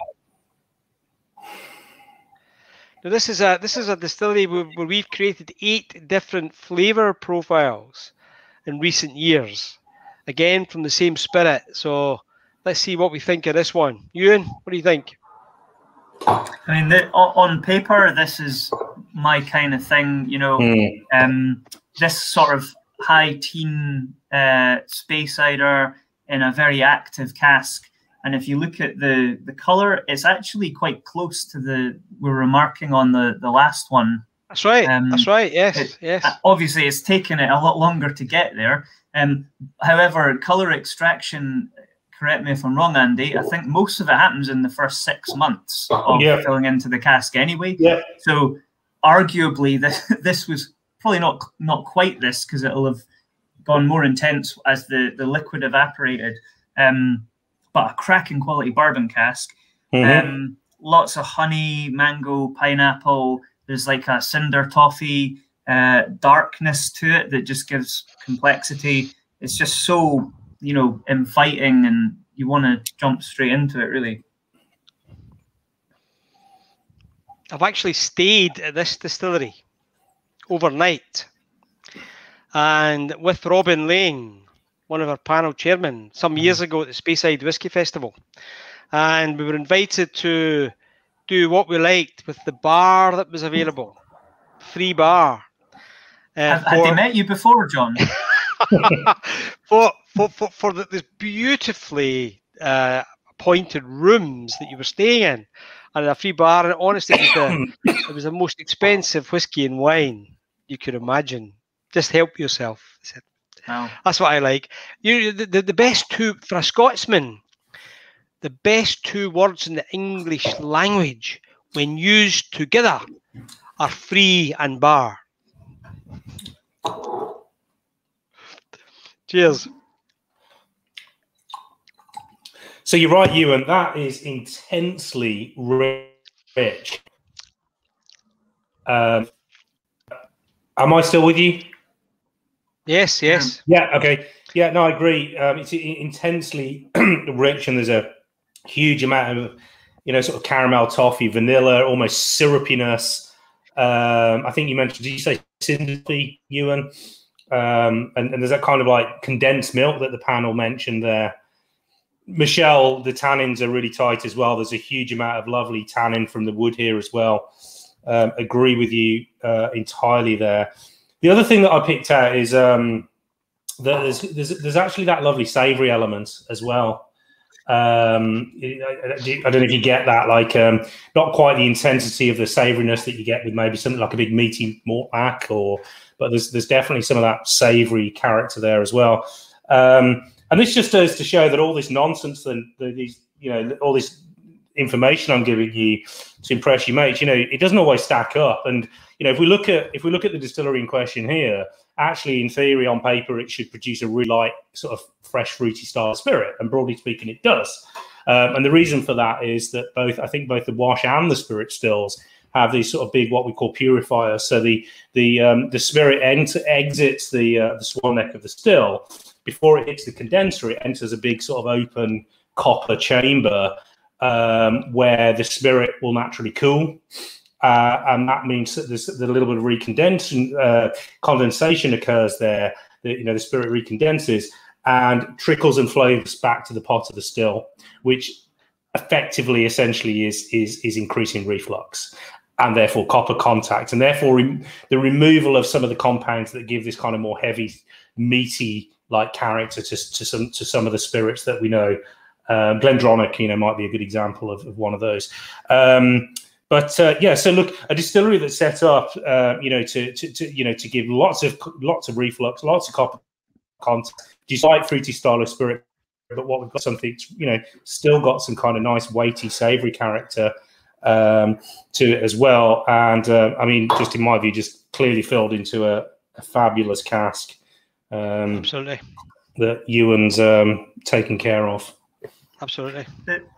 Now this is a this is a distillery where, where we've created eight different flavour profiles in recent years. Again from the same spirit. So let's see what we think of this one. Euan, what do you think? I mean, the, on paper, this is my kind of thing. You know, mm. um, this sort of high teen uh, Speyside in a very active cask. And if you look at the the color, it's actually quite close to the we were remarking on the the last one. That's right. Um, That's right. Yes. It, yes. Obviously, it's taken it a lot longer to get there. Um, however, color extraction correct me if I'm wrong, Andy. I think most of it happens in the first six months of yeah. filling into the cask anyway. Yeah. So arguably, this [laughs] this was probably not not quite this because it'll have gone more intense as the the liquid evaporated. Um, but a cracking quality bourbon cask. Mm-hmm. Um, lots of honey, mango, pineapple. There's like a cinder toffee uh, darkness to it that just gives complexity. It's just so you know, inviting and you want to jump straight into it, really. I've actually stayed at this distillery overnight. And with Robin Lane, one of our panel chairmen, some years ago at the Speyside Whisky Festival. And we were invited to do what we liked with the bar that was available, free bar. Uh, have, for... they met you before, John? [laughs] for for for, for the, this beautifully uh, appointed rooms that you were staying in, and a free bar. And honestly, it was, the, [coughs] it was the most expensive whiskey and wine you could imagine. Just help yourself. Wow. That's what I like. You the, the, the best two for a Scotsman. The best two words in the English language when used together are free and bar. Cheers. So you're right, Euan. That is intensely rich. Um, am I still with you? Yes, yes. Yeah. Okay. Yeah. No, I agree. Um, it's intensely [clears throat] rich, and there's a huge amount of, you know, sort of caramel, toffee, vanilla, almost syrupiness. Um, I think you mentioned. Did you say synthy, Euan? Um, and, and there's that kind of like condensed milk that the panel mentioned there. Michelle, the tannins are really tight as well. There's a huge amount of lovely tannin from the wood here as well. Um, agree with you uh, entirely there. The other thing that I picked out is um, that there's, there's, there's actually that lovely savoury element as well. Um, I, I, don't know if you get that, like um, not quite the intensity of the savouriness that you get with maybe something like a big meaty malt or but there's there's definitely some of that savoury character there as well. Um, and this just goes to show that all this nonsense and these, you know, all this information I'm giving you to impress your mates, you know, it doesn't always stack up. And you know, if we look at if we look at the distillery in question here, actually, in theory, on paper, it should produce a really light, sort of fresh, fruity style spirit, and broadly speaking, it does. Um, and the reason for that is that both, I think, both the wash and the spirit stills have these sort of big, what we call purifiers. So the the um, the spirit ent- exits the uh, the swan neck of the still before it hits the condenser. It enters a big sort of open copper chamber um, where the spirit will naturally cool. Uh, and that means that there's, a little bit of recondensation, uh, condensation occurs there. The, you know, the spirit recondenses and trickles and flows back to the pot of the still, which effectively, essentially, is is is increasing reflux and therefore copper contact, and therefore re- the removal of some of the compounds that give this kind of more heavy, meaty like character to, to some to some of the spirits that we know. Uh, Glendronach, you know, might be a good example of, of one of those. Um, but uh, yeah, so look, a distillery that's set up, uh, you know, to, to, to, you know to give lots of lots of reflux, lots of copper content, despite fruity style of spirit. But what we've got something, you know, still got some kind of nice weighty, savoury character um, to it as well. And uh, I mean, just in my view, just clearly filled into a, a fabulous cask. Um, Absolutely. That Euan's um, taken care of. Absolutely.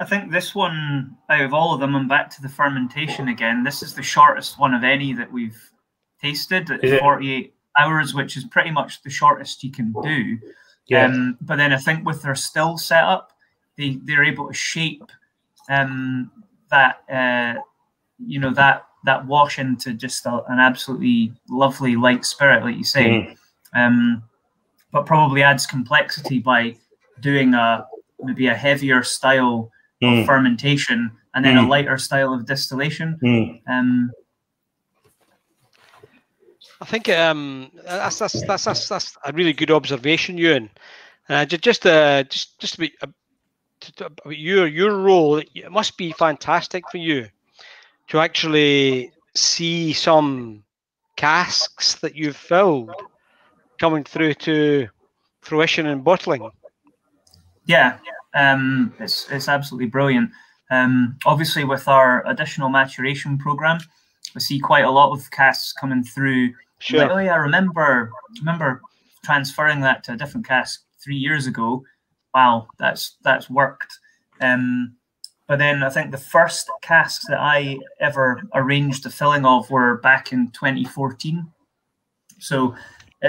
I think this one, out of all of them, and back to the fermentation again, this is the shortest one of any that we've tasted at 48 hours, which is pretty much the shortest you can do. Yeah. Um, but then I think with their still setup, they, they're able to shape um, that, uh, you know, that that wash into just a, an absolutely lovely light spirit, like you say. Mm. Um, but probably adds complexity by doing a maybe a heavier style mm. of hmm. fermentation and then mm. a hmm. lighter style of distillation. Mm. Um, I think um, that's, that's, that's that's that's a really good observation, Euan. Uh, just uh, just just about, uh, about your your role, it must be fantastic for you to actually see some casks that you've filled coming through to fruition and bottling. Yeah, um, it's it's absolutely brilliant. Um, obviously, with our additional maturation program, we see quite a lot of casks coming through. Sure. Like, oh yeah, I remember remember transferring that to a different cask three years ago. Wow, that's that's worked. Um, but then I think the first casks that I ever arranged the filling of were back in 2014. So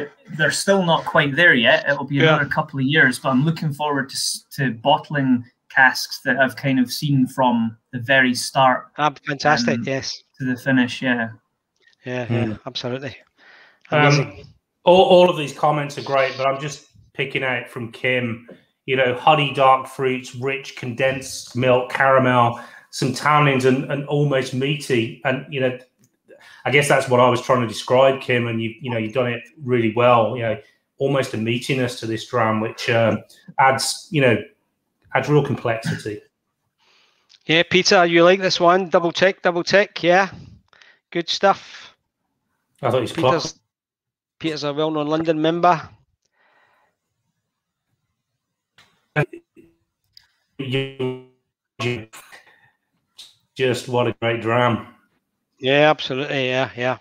it, they're still not quite there yet. It'll be another yeah. couple of years, but I'm looking forward to, to bottling casks that I've kind of seen from the very start. Ah, fantastic! Um, yes, to the finish. Yeah, yeah, yeah, mm. absolutely. Um, all, all of these comments are great, but I'm just picking out from Kim. You know, honey, dark fruits, rich condensed milk, caramel, some tannins, and, and almost meaty. And you know, I guess that's what I was trying to describe, Kim, and you you know you've done it really well. You know, almost a meatiness to this dram, which um, adds you know adds real complexity. Yeah, Peter, you like this one? Double check, double check. Yeah, good stuff. I thought he's Peter's, Peter's a well-known London member. Just what a great dram. Yeah, absolutely. Yeah, yeah.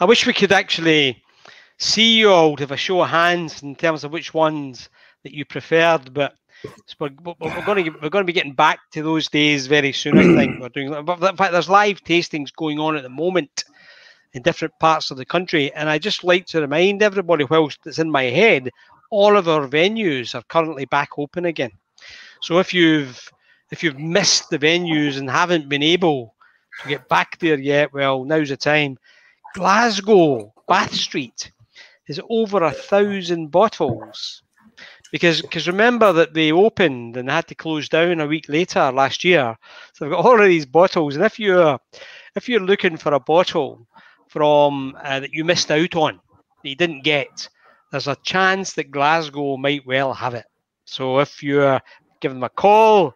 I wish we could actually see you all to have a show of hands in terms of which ones that you preferred, but we're, we're, going to we're going to be getting back to those days very soon. I think we're doing. But in fact, there's live tastings going on at the moment in different parts of the country, and I just like to remind everybody, whilst it's in my head, all of our venues are currently back open again. So if you've if you've missed the venues and haven't been able to get back there yet, well, now's the time. Glasgow, Bath Street, is over a thousand bottles because because remember that they opened and had to close down a week later last year. So they've got all of these bottles, and if you're if you're looking for a bottle from uh, that you missed out on that you didn't get, there's a chance that Glasgow might well have it. So if you give them a call,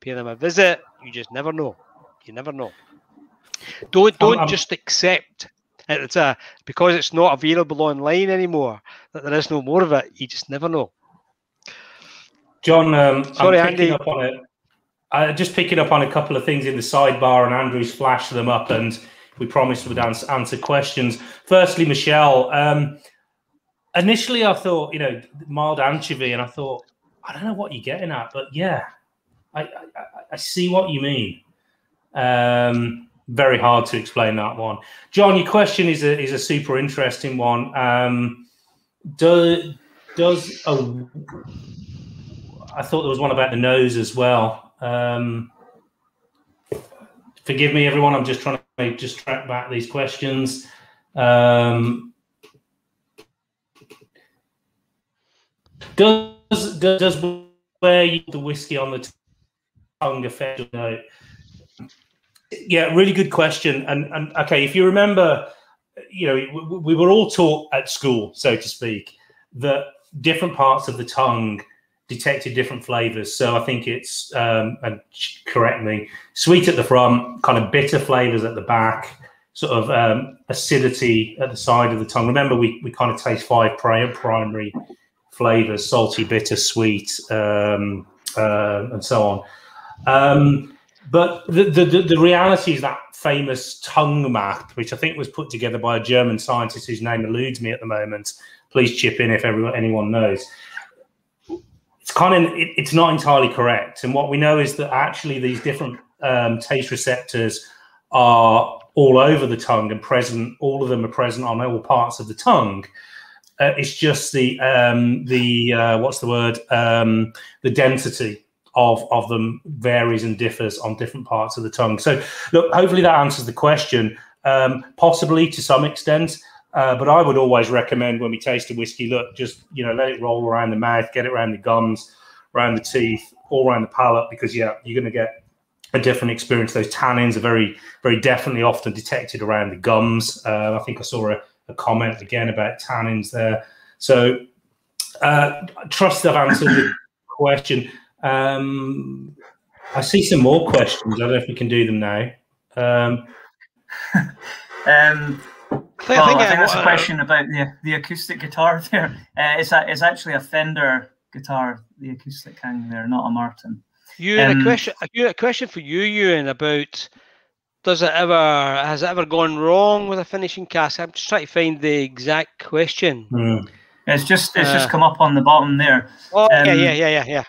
pay them a visit, you just never know. You never know. Don't don't um, just accept it's a because it's not available online anymore that there is no more of it. You just never know. John, um, Sorry, I'm picking Andy. up on it. Uh, just picking up on a couple of things in the sidebar, and Andrew's flashed them up, and we promised we'd answer, answer questions. Firstly, Michelle, um, initially I thought, you know, mild anchovy, and I thought, I don't know what you're getting at, but yeah, I, I, I see what you mean. Um, very hard to explain that one. John, your question is a is a super interesting one. Um, do, does a I thought there was one about the nose as well. Um, forgive me, everyone. I'm just trying to just track back these questions. Um, does does, does where the whiskey on the tongue affect no? Yeah, really good question. And and okay, if you remember, you know, we, we were all taught at school, so to speak, that different parts of the tongue detected different flavors. So I think it's um, and correct me, sweet at the front, kind of bitter flavors at the back, sort of um, acidity at the side of the tongue. Remember, we we kind of taste five primary flavors: salty, bitter, sweet, um, uh, and so on. Um, but the, the, the reality is that famous tongue map, which I think was put together by a German scientist whose name eludes me at the moment. Please chip in if everyone anyone knows. It's kind of it, it's not entirely correct, and what we know is that actually these different um, taste receptors are all over the tongue and present. All of them are present on all parts of the tongue. Uh, it's just the um, the uh, what's the word um, the density of of them varies and differs on different parts of the tongue. So, look, hopefully that answers the question. Um, possibly to some extent, uh, but I would always recommend when we taste a whiskey, look, just you know, let it roll around the mouth, get it around the gums, around the teeth, all around the palate, because yeah, you're going to get a different experience. Those tannins are very, very definitely often detected around the gums. Uh, I think I saw a, a, comment again about tannins there. So, uh, trust I've answered the [coughs] question. Um, I see some more questions. I don't know if we can do them now. Um, [laughs] um, well, I think, I think that's a question about the, the acoustic guitar [laughs] there. Uh, it's, a, it's actually a Fender guitar, the acoustic kind there, not a Martin. You um, a question a question for you, Euan, about does it ever has it ever gone wrong with a finishing cask? I'm just trying to find the exact question. Hmm. It's just it's uh, just come up on the bottom there. Oh um, yeah, yeah, yeah, yeah, yeah.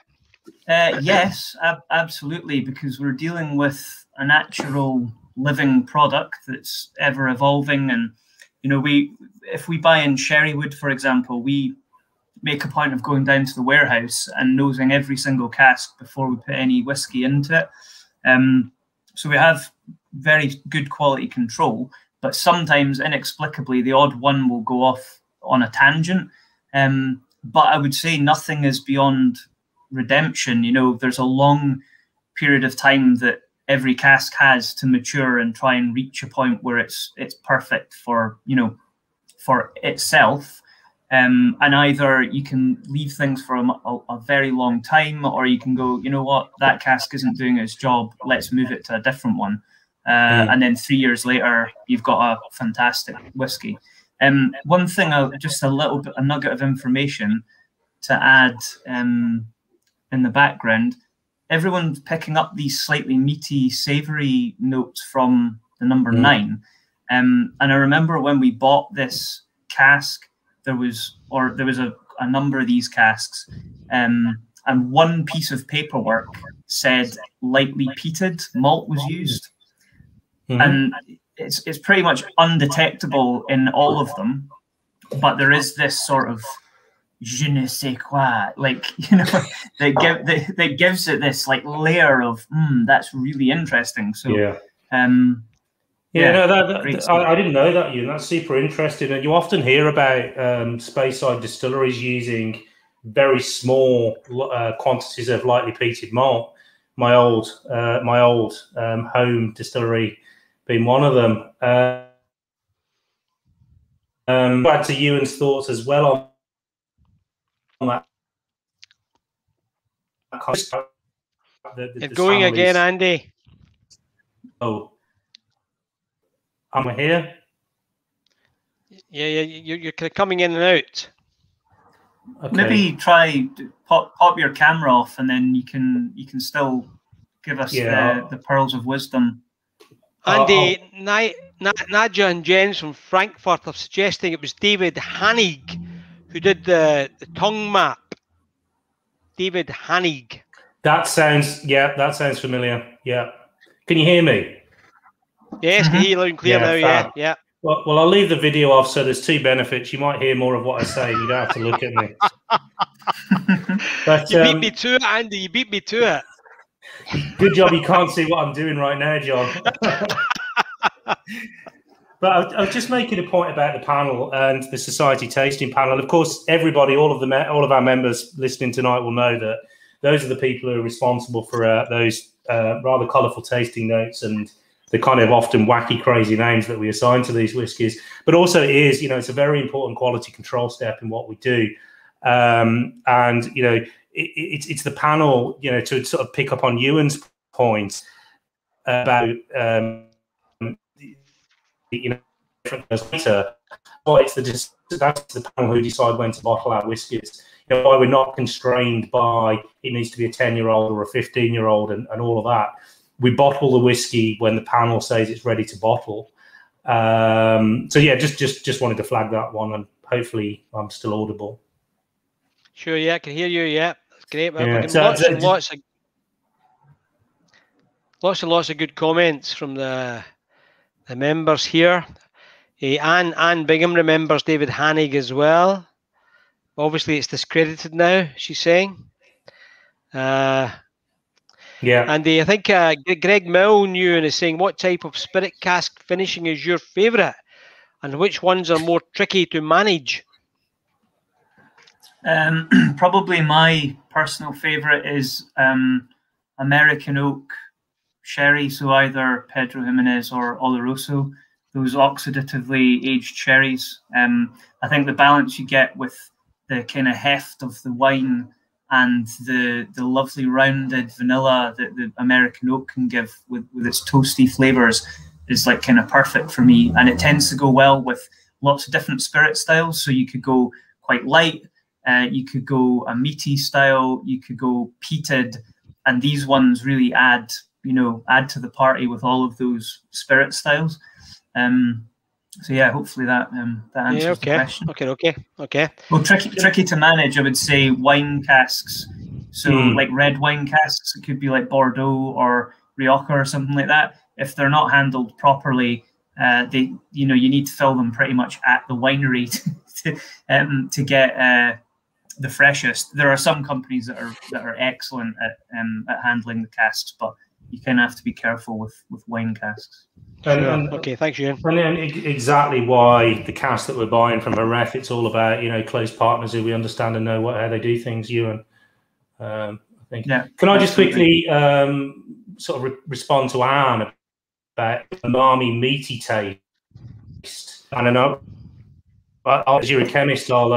Uh, yes, ab- absolutely, because we're dealing with a natural living product that's ever evolving, and you know, we if we buy in Sherrywood, for example, we make a point of going down to the warehouse and nosing every single cask before we put any whiskey into it. Um, so we have very good quality control, but sometimes inexplicably the odd one will go off on a tangent. Um, but I would say nothing is beyond redemption. You know, there's a long period of time that every cask has to mature and try and reach a point where it's it's perfect for you know for itself. Um, and either you can leave things for a, a, a, very long time, or you can go, you know what, that cask isn't doing its job. Let's move it to a different one. Uh, mm. And then three years later, you've got a fantastic whiskey. Um, one thing, uh, just a little bit, a nugget of information to add um, in the background, everyone's picking up these slightly meaty, savoury notes from the number mm. nine. Um, and I remember when we bought this cask, there was, or there was a, a number of these casks, um, and one piece of paperwork said lightly peated malt was used, mm-hmm. and it's it's pretty much undetectable in all of them, but there is this sort of je ne sais quoi, like [laughs] you know, that give that, that gives it this like layer of mm, that's really interesting. So yeah. Um, yeah, yeah, no, that, that I, I, didn't know that. You that's super interesting, and you often hear about um, Speyside distilleries using very small uh, quantities of lightly peated malt. My old, uh, my old um, home distillery being one of them. Uh, um, back to Euan's thoughts as well on that. The, the, the going again, Andy. Oh, am I here? Yeah, yeah, you're, you're coming in and out. Okay. Maybe try pop pop your camera off, and then you can you can still give us yeah. the, the pearls of wisdom. Andy, uh, Nadia and Jens from Frankfurt are suggesting it was David Hanig who did the, the tongue map. David Hanig. That sounds yeah, that sounds familiar. Yeah. Can you hear me? Yes, mm-hmm. can hear you loud and clear yeah, now. Yeah, yeah. Well, well, I'll leave the video off. So there's two benefits. You might hear more of what I say. You don't have to look at me. [laughs] but, you um, beat me to it, Andy. You beat me to it. Good job. You can't see what I'm doing right now, John. [laughs] but I, I was just making a point about the panel and the society tasting panel. Of course, everybody, all of the all of our members listening tonight will know that those are the people who are responsible for uh, those uh, rather colourful tasting notes and the kind of often wacky, crazy names that we assign to these whiskies. But also, it is you know it's a very important quality control step in what we do. Um, and you know, it, it's it's the panel you know to sort of pick up on Euan's point about um, you know different later. Well, it's the that's the panel who decide when to bottle our whiskies. You know, why we're not constrained by it needs to be a ten year old or a fifteen year old and, and all of that we bottle the whiskey when the panel says it's ready to bottle. Um, so yeah, just just just wanted to flag that one, and hopefully I'm still audible. Sure, yeah, I can hear you. Yeah, that's great. Yeah. So, lots and lots of lots and lots of good comments from the the members here. Uh, Anne Anne Bingham remembers David Hanig as well. Obviously, it's discredited now. She's saying. Uh, yeah. And uh, I think uh, Greg Mill knew and is saying, what type of spirit cask finishing is your favourite? And which ones are more tricky to manage? Um, [clears throat] probably my personal favourite is um, American Oak Sherry, so either Pedro Jimenez or Oloroso, those oxidatively aged sherries. Um, I think the balance you get with the kind of heft of the wine and the the lovely rounded vanilla that the American oak can give with, with its toasty flavors is like kind of perfect for me. And it tends to go well with lots of different spirit styles. So you could go quite light, uh, you could go a meaty style, you could go peated, and these ones really add you know add to the party with all of those spirit styles. Um, so yeah, hopefully that um, that answers yeah, okay. the question. Okay, okay, okay. Well, tricky tricky to manage. I would say wine casks. So mm. like red wine casks, it could be like Bordeaux or Rioja or something like that. If they're not handled properly, uh, they you know you need to fill them pretty much at the winery [laughs] to um, to get uh, the freshest. There are some companies that are that are excellent at um, at handling the casks, but you kind of have to be careful with with wine casks. And, and, okay, thanks, Ian. And then exactly why the cask that we're buying from a ref, it's all about you know close partners who we understand and know what how they do things. You and um, I think. Yeah. Can I just quickly um, sort of re- respond to Anne about umami meaty taste? I don't know. As you're a chemist, I'll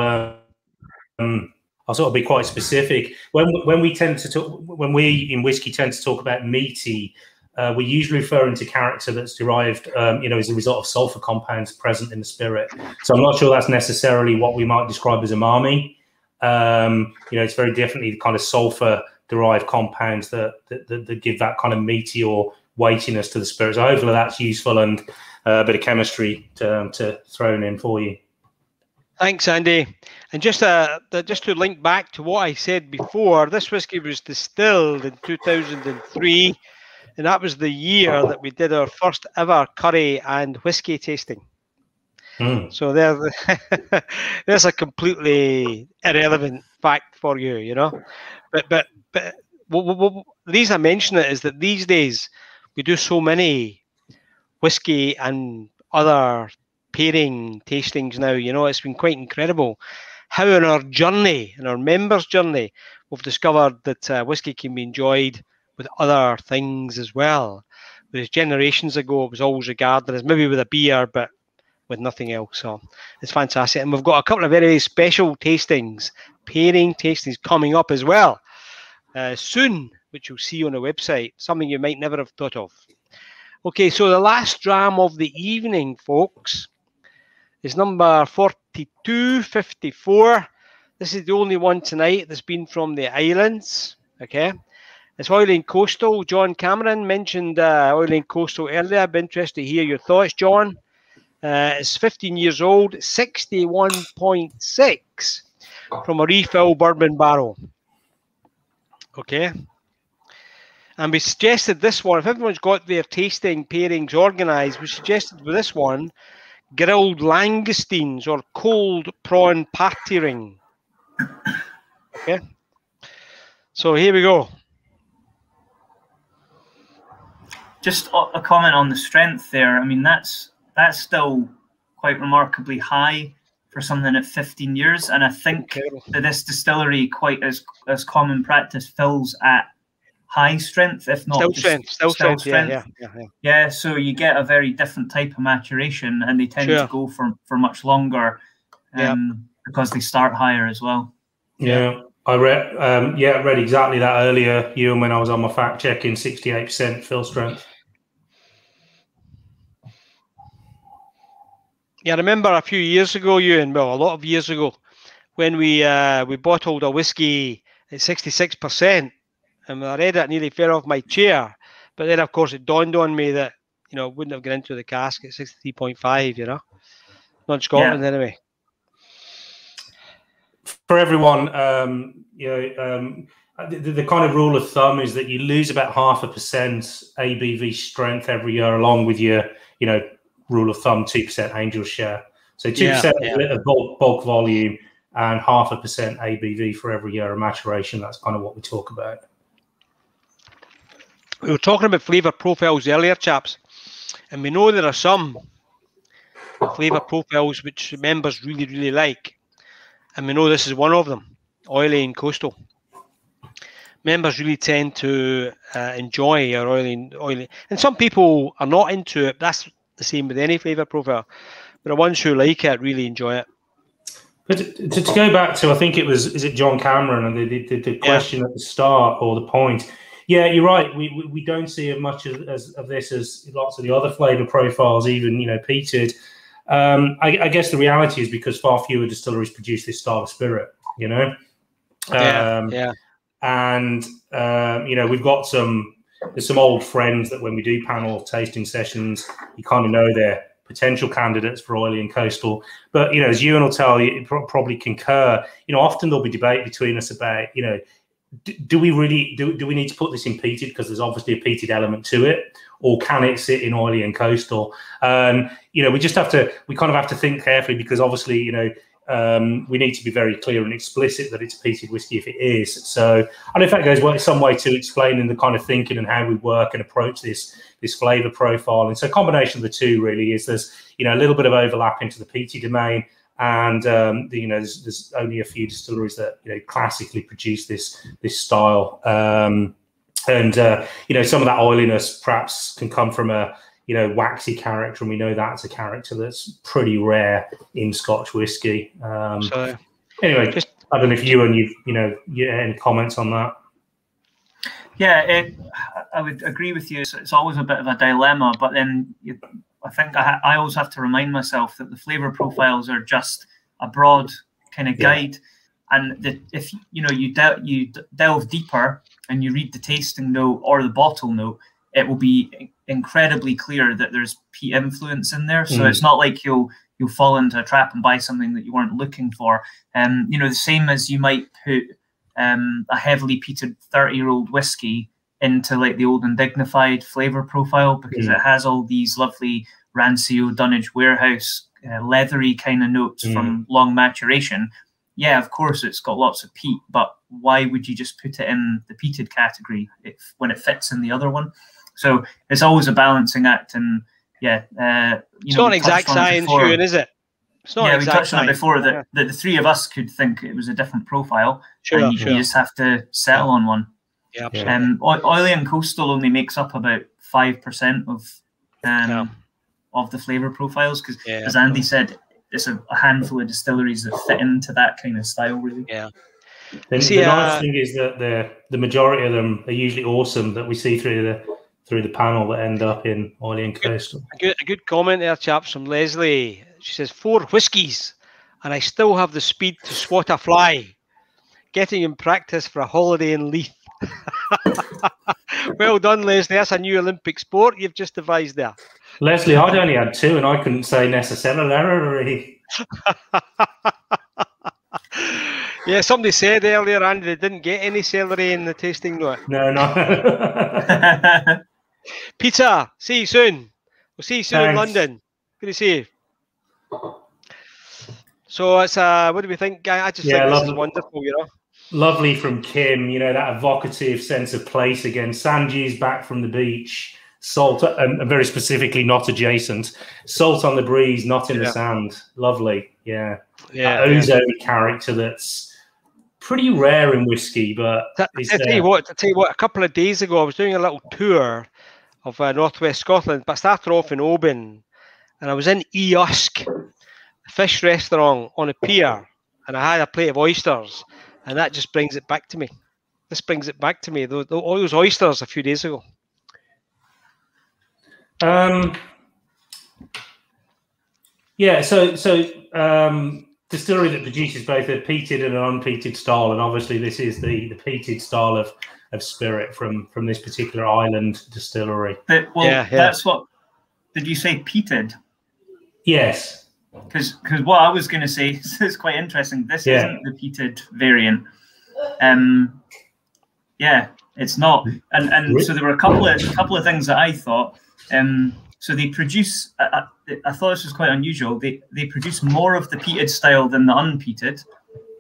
um, I'll sort of be quite specific. When when we tend to talk, when we in whiskey tend to talk about meaty uh, we're usually referring to character that's derived, um, you know, as a result of sulfur compounds present in the spirit. So I'm not sure that's necessarily what we might describe as umami. Um, you know, it's very differently the kind of sulfur derived compounds that, that, that, that give that kind of meaty or weightiness to the spirit. So hopefully that's useful and uh, a bit of chemistry to, um, to throw in for you. Thanks, Andy. And just uh, just to link back to what I said before, this whiskey was distilled in 2003, and that was the year that we did our first ever curry and whiskey tasting. Mm. So there, [laughs] there's a completely irrelevant fact for you, you know. But but but what, what, what, the reason I mention it is that these days we do so many whiskey and other pairing tastings now. You know, it's been quite incredible how in our journey, in our members' journey, we've discovered that uh, whiskey can be enjoyed with other things as well. Whereas generations ago, it was always regarded as maybe with a beer, but with nothing else. So it's fantastic. And we've got a couple of very special tastings, pairing tastings coming up as well uh, soon, which you'll see on the website, something you might never have thought of. Okay, so the last dram of the evening, folks, is number 4254. This is the only one tonight that's been from the islands. Okay. It's Oily and Coastal. John Cameron mentioned uh, Oily and Coastal earlier. I'd be interested to hear your thoughts, John. Uh, it's 15 years old, 61.6 from a refill bourbon barrel. Okay. And we suggested this one, if everyone's got their tasting pairings organised, we suggested with this one grilled langoustines or cold prawn party ring. Okay. So here we go. Just a comment on the strength there. I mean, that's that's still quite remarkably high for something at 15 years, and I think that this distillery, quite as as common practice, fills at high strength, if not still strength, still, still strength. Yeah, yeah, yeah, yeah, so you get a very different type of maturation, and they tend sure. to go for for much longer, um, yeah. because they start higher as well. Yeah, I read. Um, yeah, read exactly that earlier, Euan, when I was on my fact checking. Sixty-eight percent fill strength. Yeah, I remember a few years ago, Euan. Well, a lot of years ago, when we uh, we bottled a whiskey at sixty-six percent and I read it, nearly fell off my chair. But then, of course, it dawned on me that you know wouldn't have gone into the cask at sixty-three point five. You know, not Scotland yeah. anyway. For everyone, um, you know, um, the, the, kind of rule of thumb is that you lose about half a percent ABV strength every year, along with your, you know, rule of thumb two percent angel share. So two percent yeah, yeah. of bulk, bulk volume and half a percent ABV for every year of maturation. That's kind of what we talk about we were talking about flavour profiles earlier, chaps, and we know there are some flavour profiles which members really, really like, and we know this is one of them, oily and coastal. Members really tend to uh, enjoy our oily, and oily, and some people are not into it. That's the same with any flavour profile, but the ones who like it really enjoy it. But to, to, go back to, I think it was, is it John Cameron and the, the, the question yeah. at the start or the point yeah, you're right. We, we, we don't see as much as, as, of this as lots of the other flavour profiles, even you know peated. Um, I, I, guess the reality is because far fewer distilleries produce this style of spirit. You know, yeah, um, yeah. And um, you know, we've got some there's some old friends that when we do panel tasting sessions, you kind of know they're potential candidates for oily and coastal. But you know, as Euan will tell you, probably concur. You know, often there'll be debate between us about you know do, we really do, do we need to put this in peated? Because there's obviously a peated element to it. Or can it sit in oily and coastal? Um, you know we just have to we kind of have to think carefully because obviously you know um, we need to be very clear and explicit that it's peated whiskey if it is. So I don't know if that goes well, some way to explaining the kind of thinking and how we work and approach this this flavor profile. And so combination of the two really is there's you know a little bit of overlap into the peaty domain and um, the, you know there's, there's, only a few distilleries that you know classically produce this this style. Um, and uh, you know some of that oiliness perhaps can come from a you know waxy character and we know that's a character that's pretty rare in scotch whiskey um, so anyway just i don't know if you and you you know you any comments on that? Yeah it, i would agree with you. It's, it's, always a bit of a dilemma but then you, I think I, I always have to remind myself that the flavor profiles are just a broad kind of guide, yeah. and that if you know you de- you delve deeper and you read the tasting note or the bottle note, it will be incredibly clear that there's peat influence in there. So mm. it's not like you'll you'll fall into a trap and buy something that you weren't looking for. Um, you know, the same as you might put um, a heavily peated 30 year old whiskey into like the old and dignified flavor profile because mm. it has all these lovely Rancio Dunnage warehouse uh, leathery kind of notes mm. from long maturation. Yeah, of course, it's got lots of peat, but why would you just put it in the peated category if when it fits in the other one? So it's always a balancing act, and yeah, uh, it's know, not exact science, Euan, is it? It's not yeah, we touched on it before that, yeah. that the three of us could think it was a different profile, sure, and you, sure. you just have to settle on one. Yeah, absolutely. Um, oily and coastal only makes up about five percent of um, yeah. of the flavor profiles because, yeah, as Andy said, it's a, a, handful of distilleries that fit into that kind of style, really. Yeah. The, see, the nice uh, thing is that the the majority of them are usually awesome that we see through the through the panel that end up in oily and coastal. A good, a good comment there, chaps, from Leslie. She says four whiskies, and I still have the speed to swat a fly. Getting in practice for a holiday in Leith. [laughs] well done, Leslie. That's a new Olympic sport you've just devised there. Leslie, I'd only had two, and I couldn't say necessarily. [laughs] yeah, somebody said earlier, Andy, they didn't get any celery in the tasting note. No, no. [laughs] Peter, see you soon. We'll see you soon Thanks. in London. Good to see you. So it's uh, what do we think, guy? I just yeah, think this is wonderful, you know. Lovely from Kim, you know that evocative sense of place again. Sanji's back from the beach, salt, and very specifically not adjacent. Salt on the breeze, not in yeah. the sand. Lovely, yeah. Yeah, that ozone yeah. character that's pretty rare in whiskey, but I, tell you what, I tell you what, a couple of days ago I was doing a little tour of uh, northwest Scotland, but I started off in Oban, and I was in EE-USK, a fish restaurant on a pier, and I had a plate of oysters, and that just brings it back to me. This brings it back to me. Those, all those oysters a few days ago. Um. Yeah. So so um, distillery that produces both a peated and an unpeated style, and obviously this is the the peated style of of spirit from from this particular island distillery. But, well, yeah, yeah. that's what. Did you say peated? Yes. Because because what I was going to say [laughs] is quite interesting. This yeah. isn't repeated variant. Um, yeah, it's not. And and so there were a couple of a couple of things that I thought. Um, so they produce. I, I, thought this was quite unusual. They they produce more of the peated style than the unpeated.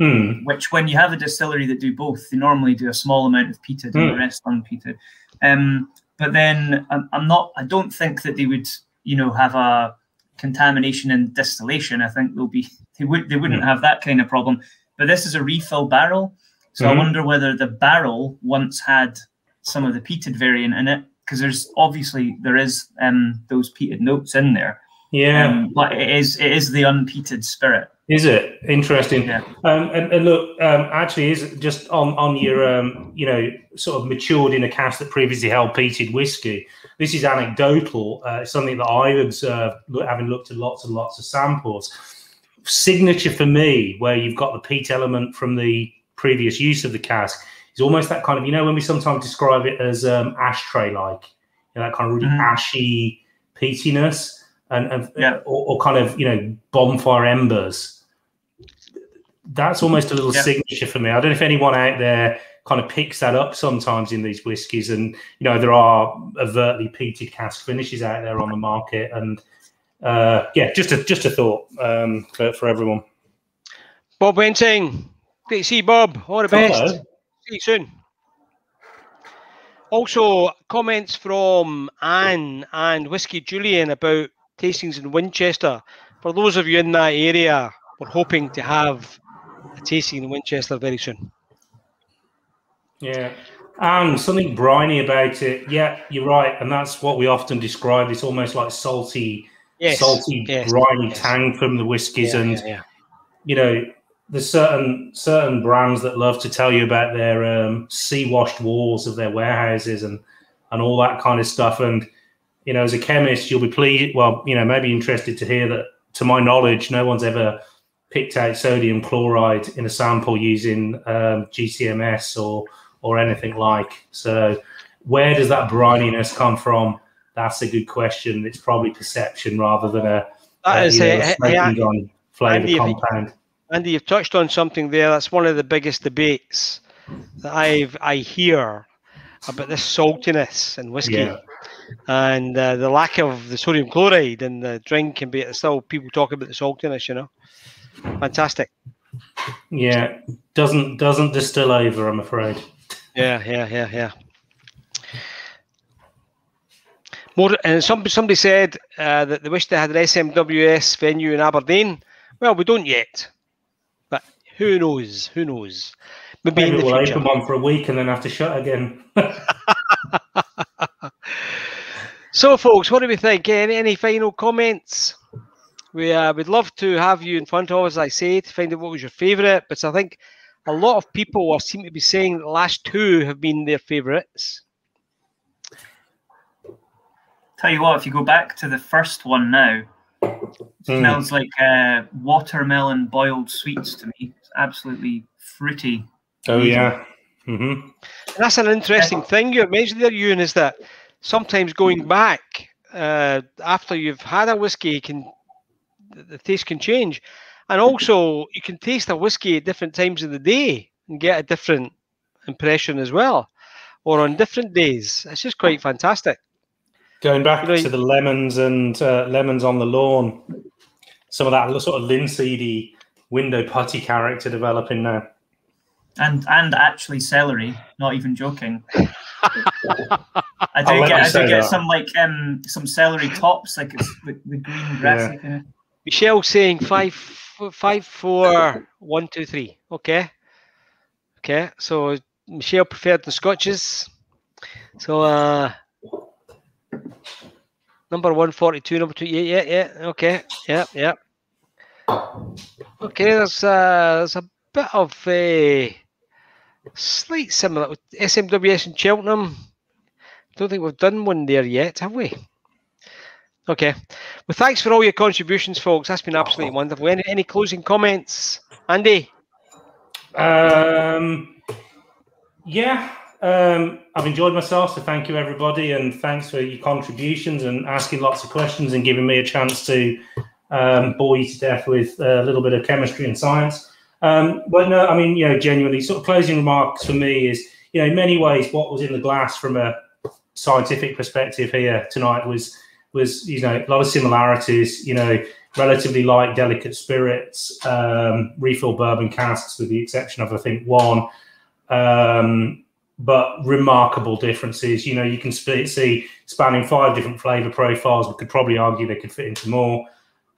Hmm. Which, when you have a distillery that do both, they normally do a small amount of peated and the hmm. rest unpeated. Um, but then I'm, I'm not. I don't think that they would, you know, have a contamination and distillation. I think they'll be. They would. They wouldn't hmm. have that kind of problem. But this is a refill barrel, so I wonder whether the barrel once had some of the peated variant in it because there's obviously there is um, those peated notes in there. Yeah, um, but it is it is the unpeated spirit. Is it interesting? Yeah. Um, and, and, look, um, actually, is just on on your um, you know sort of matured in a cask that previously held peated whiskey. This is anecdotal. Uh, something that I've observed, having looked at lots and lots of samples. Signature for me, where you've got the peat element from the previous use of the cask, is almost that kind of you know when we sometimes describe it as um, ashtray like, you know, that kind of really mm. ashy peatiness and, and yeah. or, or, kind of you know bonfire embers. That's almost a little yeah. signature for me. I don't know if anyone out there kind of picks that up sometimes in these whiskies, and you know there are overtly peated cask finishes out there on the market, and uh, yeah, just a just a thought um, for for everyone. Bob Wenting, great to see you, Bob. All the best. Hello. See you soon. Also, comments from Anne and Whiskey Julian about tastings in Winchester. For those of you in that area, we're hoping to have a tasting in Winchester very soon. Yeah. And something briny about it. Yeah, you're right. And that's what we often describe. It's almost like salty, yes. salty, yes. briny yes. tang from the whiskies. Yeah, and, yeah, yeah. you know, there's certain certain brands that love to tell you about their um, sea washed walls of their warehouses and and all that kind of stuff. And you know, as a chemist, you'll be pleased. Well, you know, maybe interested to hear that. To my knowledge, no one's ever picked out sodium chloride in a sample using um, GCMS or or anything like. So, where does that brininess come from? That's a good question. It's probably perception rather than a That uh, is uh, hey, on flavor compound. Andy, you've touched on something there. That's one of the biggest debates that I've I hear about this saltiness in whiskey. Yeah. And uh, the lack of the sodium chloride in the drink can be still people talk about the saltiness, you know. Fantastic. Yeah, doesn't doesn't distill over, I'm afraid. Yeah, yeah, yeah, yeah. More, and some, somebody said uh, that they wish they had an SMWS venue in Aberdeen. Well, we don't yet, but who knows? Who knows? Maybe, Maybe we'll future. open one for a week and then have to shut again. [laughs] so, folks, what do we think? Any, any final comments? We uh, would love to have you in front of us, as I say, to find out what was your favourite. But I think a lot of people seem to be saying the last two have been their favourites. Tell you what, if you go back to the first one now, mm. smells like uh, watermelon boiled sweets to me. It's absolutely fruity. Oh yeah. Mm-hmm. That's an interesting thing you mentioned there, Euan, is that sometimes going back uh, after you've had a whiskey can the taste can change, and also you can taste a whiskey at different times of the day and get a different impression as well, or on different days. It's just quite fantastic. Going back you know, to the lemons and uh, lemons on the lawn, some of that sort of linseedy window putty character developing now. And and actually celery, not even joking. [laughs] I do get I do get that. some like um some celery tops, like it's the, the green grassy yeah. kind of. Michelle saying five five four one two three. Okay. Okay. So Michelle preferred the scotches. So uh Number 142, number two. Yeah, yeah, yeah. Okay. Yeah, yeah. Okay, there's, uh, there's a bit of a slight similar with SMWS in Cheltenham. Don't think we've done one there yet, have we? Okay. Well, thanks for all your contributions, folks. That's been absolutely wonderful. Any, any closing comments, Andy? Um, yeah, um, I've enjoyed myself, so thank you everybody, and thanks for your contributions and asking lots of questions and giving me a chance to um, bore you to death with a little bit of chemistry and science. Um, but no, I mean, you know, genuinely, sort of closing remarks for me is, you know, in many ways, what was in the glass from a scientific perspective here tonight was was you know a lot of similarities. You know, relatively light, delicate spirits, um, refill bourbon casks, with the exception of I think one. Um, but remarkable differences. You know, you can see spanning five different flavor profiles. We could probably argue they could fit into more.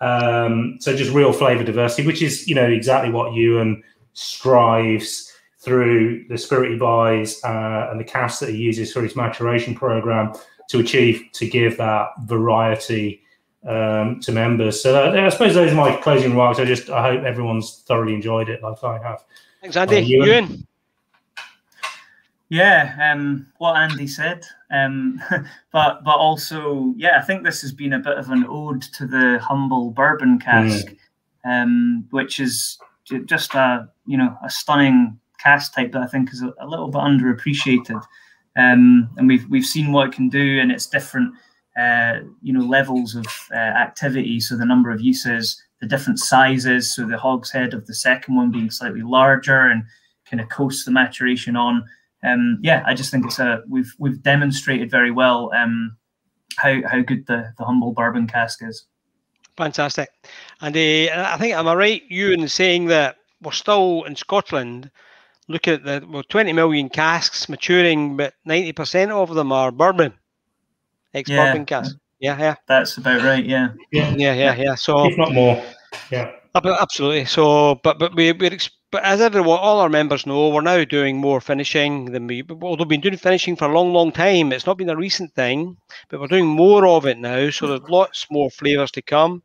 Um, so just real flavor diversity, which is you know exactly what Euan strives through the spirit he buys uh, and the casks that he uses for his maturation program to achieve to give that variety um, to members. So that, I suppose those are my closing remarks. I just I hope everyone's thoroughly enjoyed it like I have. Thanks, Andy. Uh, Euan? Euan? Yeah, um, what Andy said, um, [laughs] but but also, yeah, I think this has been a bit of an ode to the humble bourbon cask, mm. um, which is just a you know a stunning cask type that I think is a, a little bit underappreciated, um, and we've we've seen what it can do and its different uh, you know levels of uh, activity. So the number of uses, the different sizes. So the hogshead of the second one being slightly larger and kind of coast the maturation on um, yeah, I just think it's a we've we've demonstrated very well um, how how good the the humble bourbon cask is. Fantastic, and uh, I think am I right, in saying that we're still in Scotland looking at the well, 20 million casks maturing, but 90% of them are bourbon, ex bourbon yeah. casks. Yeah, yeah. That's about right. Yeah. Yeah, yeah, yeah, yeah. So if not more. Yeah. Absolutely. So, but but we we're but as everyone, all our members know, we're now doing more finishing than we. Although we've been doing finishing for a long, long time, it's not been a recent thing, but we're doing more of it now. So there's lots more flavors to come.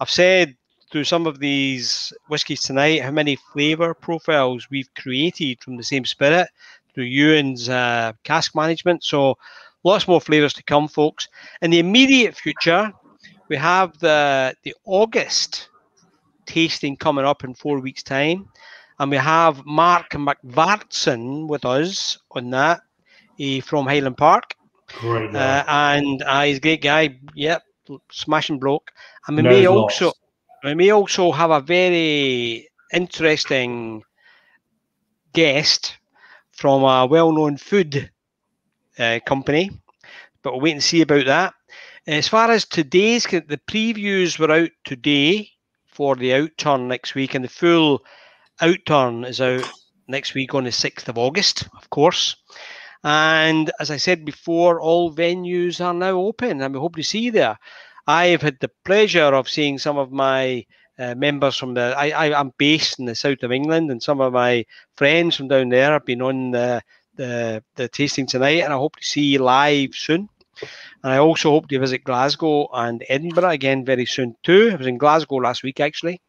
I've said through some of these whiskies tonight how many flavor profiles we've created from the same spirit through Euan's uh, cask management. So lots more flavors to come, folks. In the immediate future, we have the the August tasting coming up in four weeks' time. And we have Martin Markvardsen with us on that uh, from Highland Park. Great. Uh, and uh, he's a great guy. Yep. smashing bloke, and we no may also we may also have a very interesting guest from a well-known food uh, company, but we'll wait and see about that. As far as today's, the previews were out today for the outturn next week, and the full outturn is out next week on the 6th of August, of course. And as I said before, all venues are now open, and we hope to see you there. I have had the pleasure of seeing some of my uh, members from the. I, I am based in the south of England, and some of my friends from down there have been on the the, the tasting tonight, and I hope to see you live soon. And I also hope to visit Glasgow and Edinburgh again very soon too. I was in Glasgow last week actually.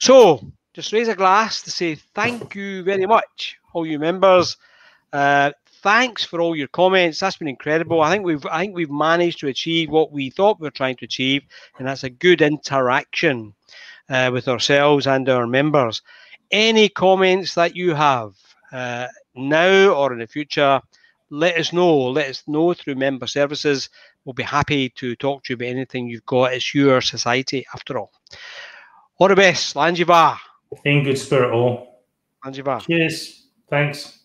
So just raise a glass to say thank you very much, all you members. Uh, thanks for all your comments. That's been incredible. I think we've I think we've managed to achieve what we thought we were trying to achieve, and that's a good interaction uh, with ourselves and our members. Any comments that you have uh, now or in the future, let us know. Let us know through member services. We'll be happy to talk to you about anything you've got. It's your society after all. All the best. Slàinte mhath. In good spirit, all. Slàinte mhath. Cheers. Thanks.